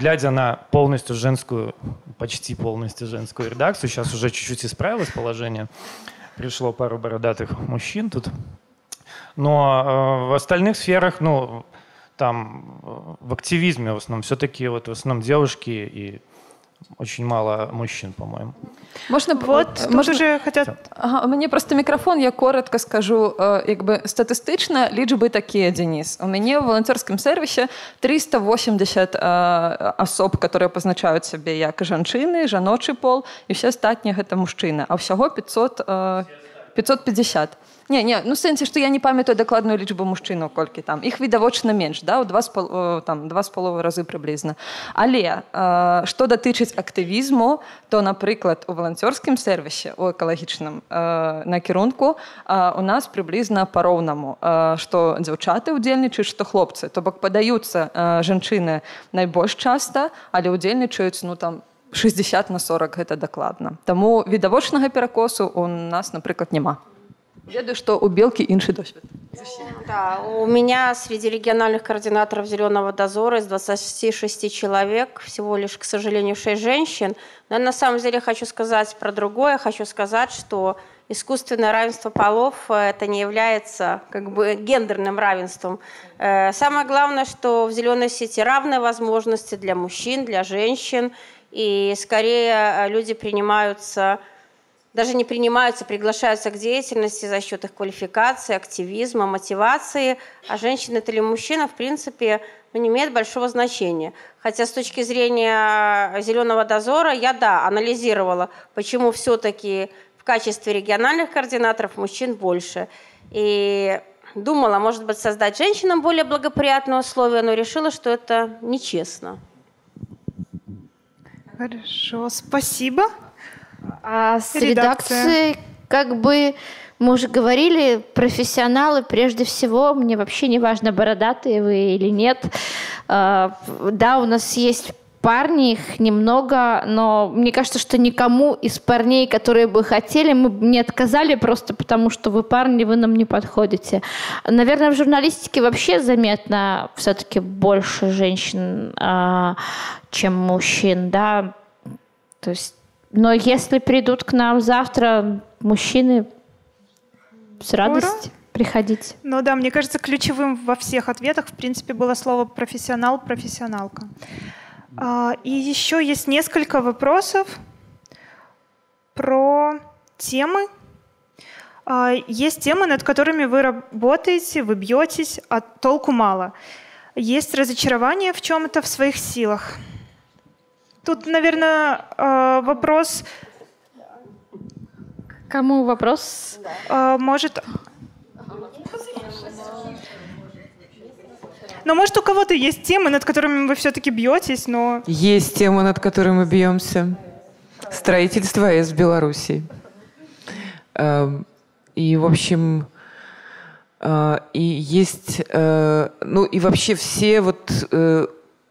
глядя на полностью женскую, почти полностью женскую редакцию, сейчас уже чуть-чуть исправилось положение, пришло пару бородатых мужчин тут, но э, в остальных сферах, ну, там э, в активизме в основном все-таки вот в основном девушки и очень мало мужчин, по-моему. Можна вот тут можна... уже хотят... Ага, у мене просто мікрафон, я коротко скажу, якби статистично лічби такі, Денис. У мяне в волонтерскім сервісе 380 э, особ, которые пазначаюць сябе як жанчыны, жаночы пол, і все астатнія гэта мужчыны, а ўсяго 500 э, 550. Не, не, ну сэнсе, што я не памятаю дакладную лічбу мужчынаў, колькі там. Іх відавочна менш, да, ў два, спал, там, два з паловы разы прыблізна. Але э, што датычыць актывізму, то, напрыклад, у валанцёрскім сервісе, у экалагічным э, накірунку э, у нас прыблізна пароўнаму, э, што дзяўчаты ўдзельнічаюць, што хлопцы, то бок падаюцца э, жанчыны найбольш часта, але ўдзельнічаюць ну, там, 60 на 40 гэта дакладна. Таму відавочнага перакосу у нас, напрыклад, няма. Ведаю, что у Белки инший досвид. Да, у меня среди региональных координаторов «Зеленого дозора» из 26 человек всего лишь, к сожалению, 6 женщин. Но на самом деле хочу сказать про другое. Хочу сказать, что искусственное равенство полов – это не является как бы гендерным равенством. Э, самое главное, что в «Зеленой сети» равные возможности для мужчин, для женщин. И скорее э, люди принимаются даже не принимаются, приглашаются к деятельности за счет их квалификации, активизма, мотивации, а женщина это или мужчина, в принципе, ну, не имеет большого значения. Хотя с точки зрения зеленого дозора я, да, анализировала, почему все-таки в качестве региональных координаторов мужчин больше. И думала, может быть, создать женщинам более благоприятные условия, но решила, что это нечестно. Хорошо, спасибо. А с редакцией, как бы мы уже говорили, профессионалы прежде всего, мне вообще не важно, бородатые вы или нет. А, да, у нас есть парни, их немного, но мне кажется, что никому из парней, которые бы хотели, мы бы не отказали просто потому, что вы парни, вы нам не подходите. Наверное, в журналистике вообще заметно все-таки больше женщин, а, чем мужчин, да. То есть но если придут к нам завтра мужчины, с радостью приходить. Ну да, мне кажется, ключевым во всех ответах, в принципе, было слово профессионал, профессионалка. А, и еще есть несколько вопросов про темы. А, есть темы, над которыми вы работаете, вы бьетесь, а толку мало. Есть разочарование в чем-то в своих силах. Тут, наверное, э, вопрос... Кому вопрос? Э, может... Но может у кого-то есть темы, над которыми вы все-таки бьетесь, но... Есть темы, над которыми мы бьемся. Строительство АЭС в Беларуси. Эм, и, в общем, э, и есть, ну и вообще все вот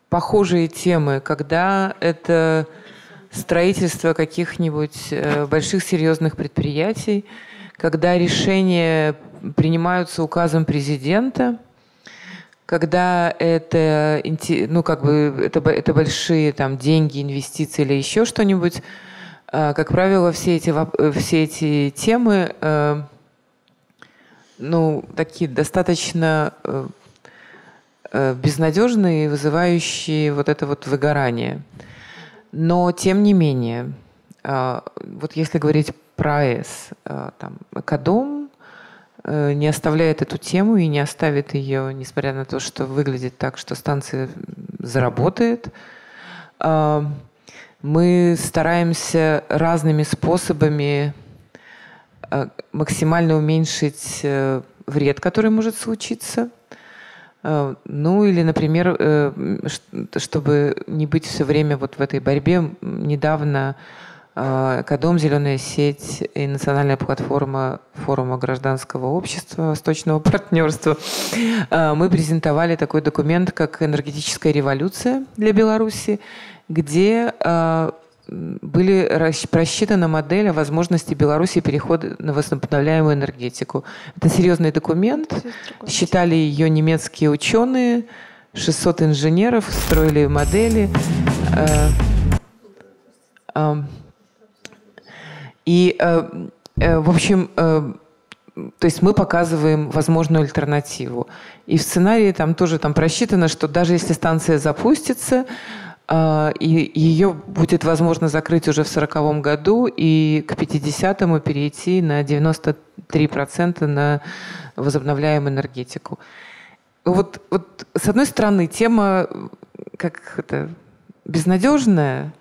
похожие темы, когда это строительство каких-нибудь э, больших серьезных предприятий, когда решения принимаются указом президента, когда это, ну, как бы, это, это большие там, деньги, инвестиции или еще что-нибудь, э, как правило, все эти, э, все эти темы ну, такие достаточно безнадежные и вызывающие вот это вот выгорание. Но тем не менее, э, вот если говорить про АЭС, э, там, Экодом не оставляет эту тему и не оставит ее, несмотря на то, что выглядит так, что станция заработает. Мы стараемся разными способами максимально уменьшить вред, который может случиться – Э, ну или, например, э, чтобы не быть все время вот в этой борьбе, недавно э, Экодом, Зеленая сеть и национальная платформа форума гражданского общества Восточного партнерства мы презентовали такой документ, как «Энергетическая революция для Беларуси», где были просчитана модель о возможности Беларуси перехода на возобновляемую энергетику. Это серьезный документ. Считали ее немецкие ученые, 600 инженеров строили модели. И, в общем, то есть мы показываем возможную альтернативу. И в сценарии там тоже там просчитано, что даже если станция запустится, э, и ее будет возможно закрыть уже в 40 году, и к 50-му перейти на 93% на возобновляемую энергетику. Вот, вот с одной стороны, тема как это, безнадежная,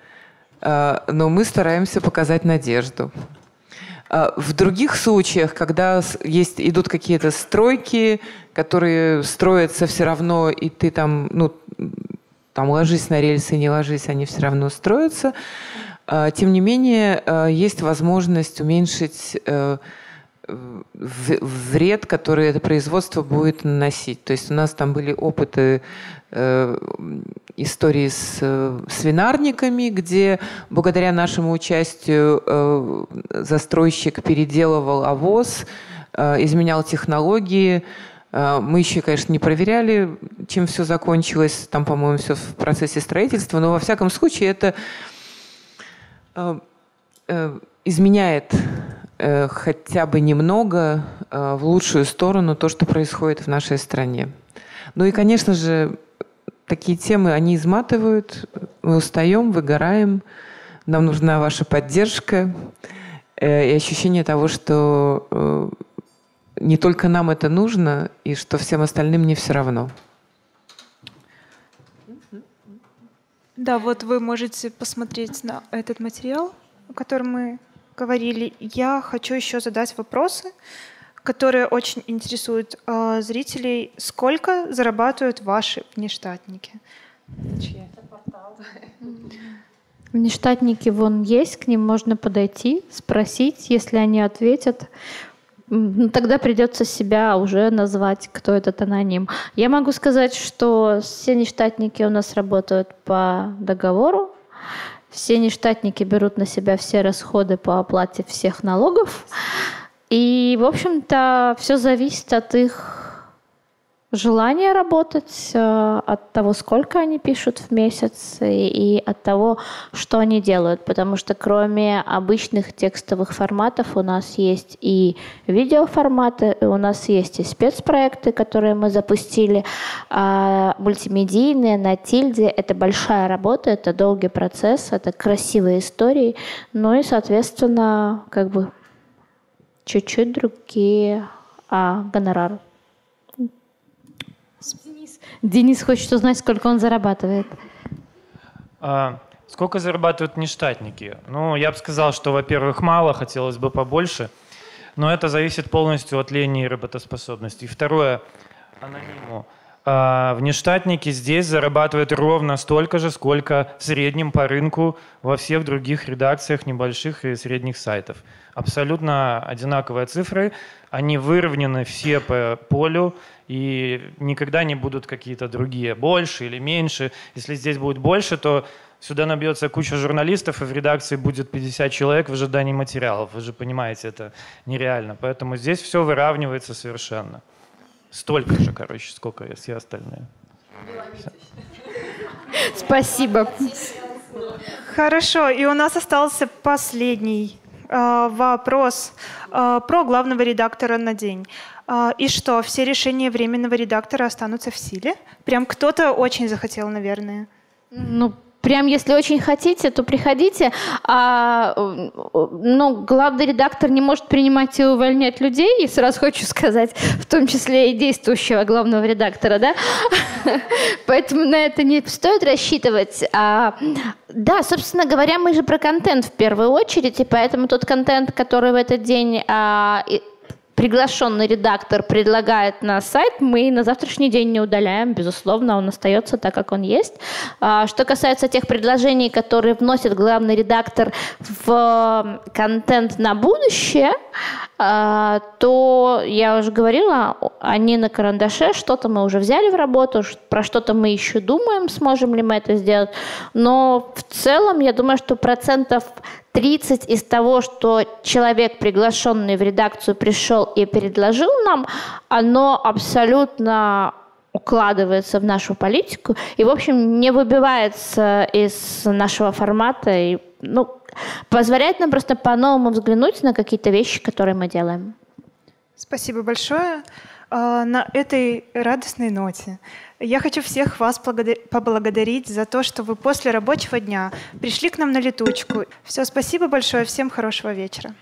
э, но мы стараемся показать надежду. А, в других случаях, когда есть, идут какие-то стройки, которые строятся все равно, и ты там, ну, там ложись на рельсы, не ложись, они все равно строятся. А, тем не менее, а, есть возможность уменьшить э, вред, который это производство будет наносить. То есть у нас там были опыты Э, истории с э, свинарниками, где благодаря нашему участию застройщик переделывал овоз, изменял технологии. Мы еще, конечно, не проверяли, чем все закончилось. Там, по-моему, все в процессе строительства. Но во всяком случае это изменяет хотя бы немного в лучшую сторону то, что происходит в нашей стране. Ну и, конечно же, такие темы, они изматывают, мы устаем, выгораем, нам нужна ваша поддержка э, и ощущение того, что э, не только нам это нужно, и что всем остальным не все равно. Да, вот вы можете посмотреть на этот материал, о котором мы говорили. Я хочу еще задать вопросы которые очень интересуют э, зрителей. Сколько зарабатывают ваши внештатники? Внештатники вон есть, к ним можно подойти, спросить, если они ответят. Ну, тогда придется себя уже назвать, кто этот аноним. Я могу сказать, что все нештатники у нас работают по договору. Все нештатники берут на себя все расходы по оплате всех налогов. И, в общем-то, все зависит от их желания работать, э, от того, сколько они пишут в месяц и от того, что они делают. Потому что кроме обычных текстовых форматов у нас есть и видеоформаты, у нас есть и спецпроекты, которые мы запустили, а мультимедийные на тильде. Это большая работа, это долгий процесс, это красивые истории. Ну и, соответственно, как бы чуть-чуть другие а, гонорары. Денис. Хочет узнать, сколько он зарабатывает. А, сколько зарабатывают нештатники? Ну, я бы сказал, что, во-первых, мало, хотелось бы побольше, но это зависит полностью от лени и работоспособности. И второе, анониму. А, внештатники здесь зарабатывают ровно столько же, сколько в среднем по рынку во всех других редакциях небольших и средних сайтов абсолютно одинаковые цифры, они выровнены все по полю, и никогда не будут какие-то другие, больше или меньше. Если здесь будет больше, то сюда набьется куча журналистов, и в редакции будет 50 человек в ожидании материалов. Вы же понимаете, это нереально. Поэтому здесь все выравнивается совершенно. Столько же, короче, сколько и все остальные. Спасибо. Хорошо, и у нас остался последний Э, вопрос э, про главного редактора на день. Э, и что, все решения временного редактора останутся в силе? Прям кто-то очень захотел, наверное. Ну, прям если очень хотите, то приходите. А, но главный редактор не может принимать и увольнять людей, и сразу хочу сказать, в том числе и действующего главного редактора, да? Поэтому на это не стоит рассчитывать. А, да, собственно говоря, мы же про контент в первую очередь, и поэтому тот контент, который в этот день а, приглашенный редактор предлагает на сайт, мы на завтрашний день не удаляем, безусловно, он остается так, как он есть. А, что касается тех предложений, которые вносит главный редактор в контент на будущее, а, то я уже говорила, они на карандаше, что-то мы уже взяли в работу, про что-то мы еще думаем, сможем ли мы это сделать. Но в целом, я думаю, что процентов 30 из того, что человек, приглашенный в редакцию, пришел и предложил нам, оно абсолютно укладывается в нашу политику и, в общем, не выбивается из нашего формата и ну, позволяет нам просто по-новому взглянуть на какие-то вещи, которые мы делаем. Спасибо большое. А, на этой радостной ноте я хочу всех вас поблагодарить за то, что вы после рабочего дня пришли к нам на летучку. Все, спасибо большое, всем хорошего вечера.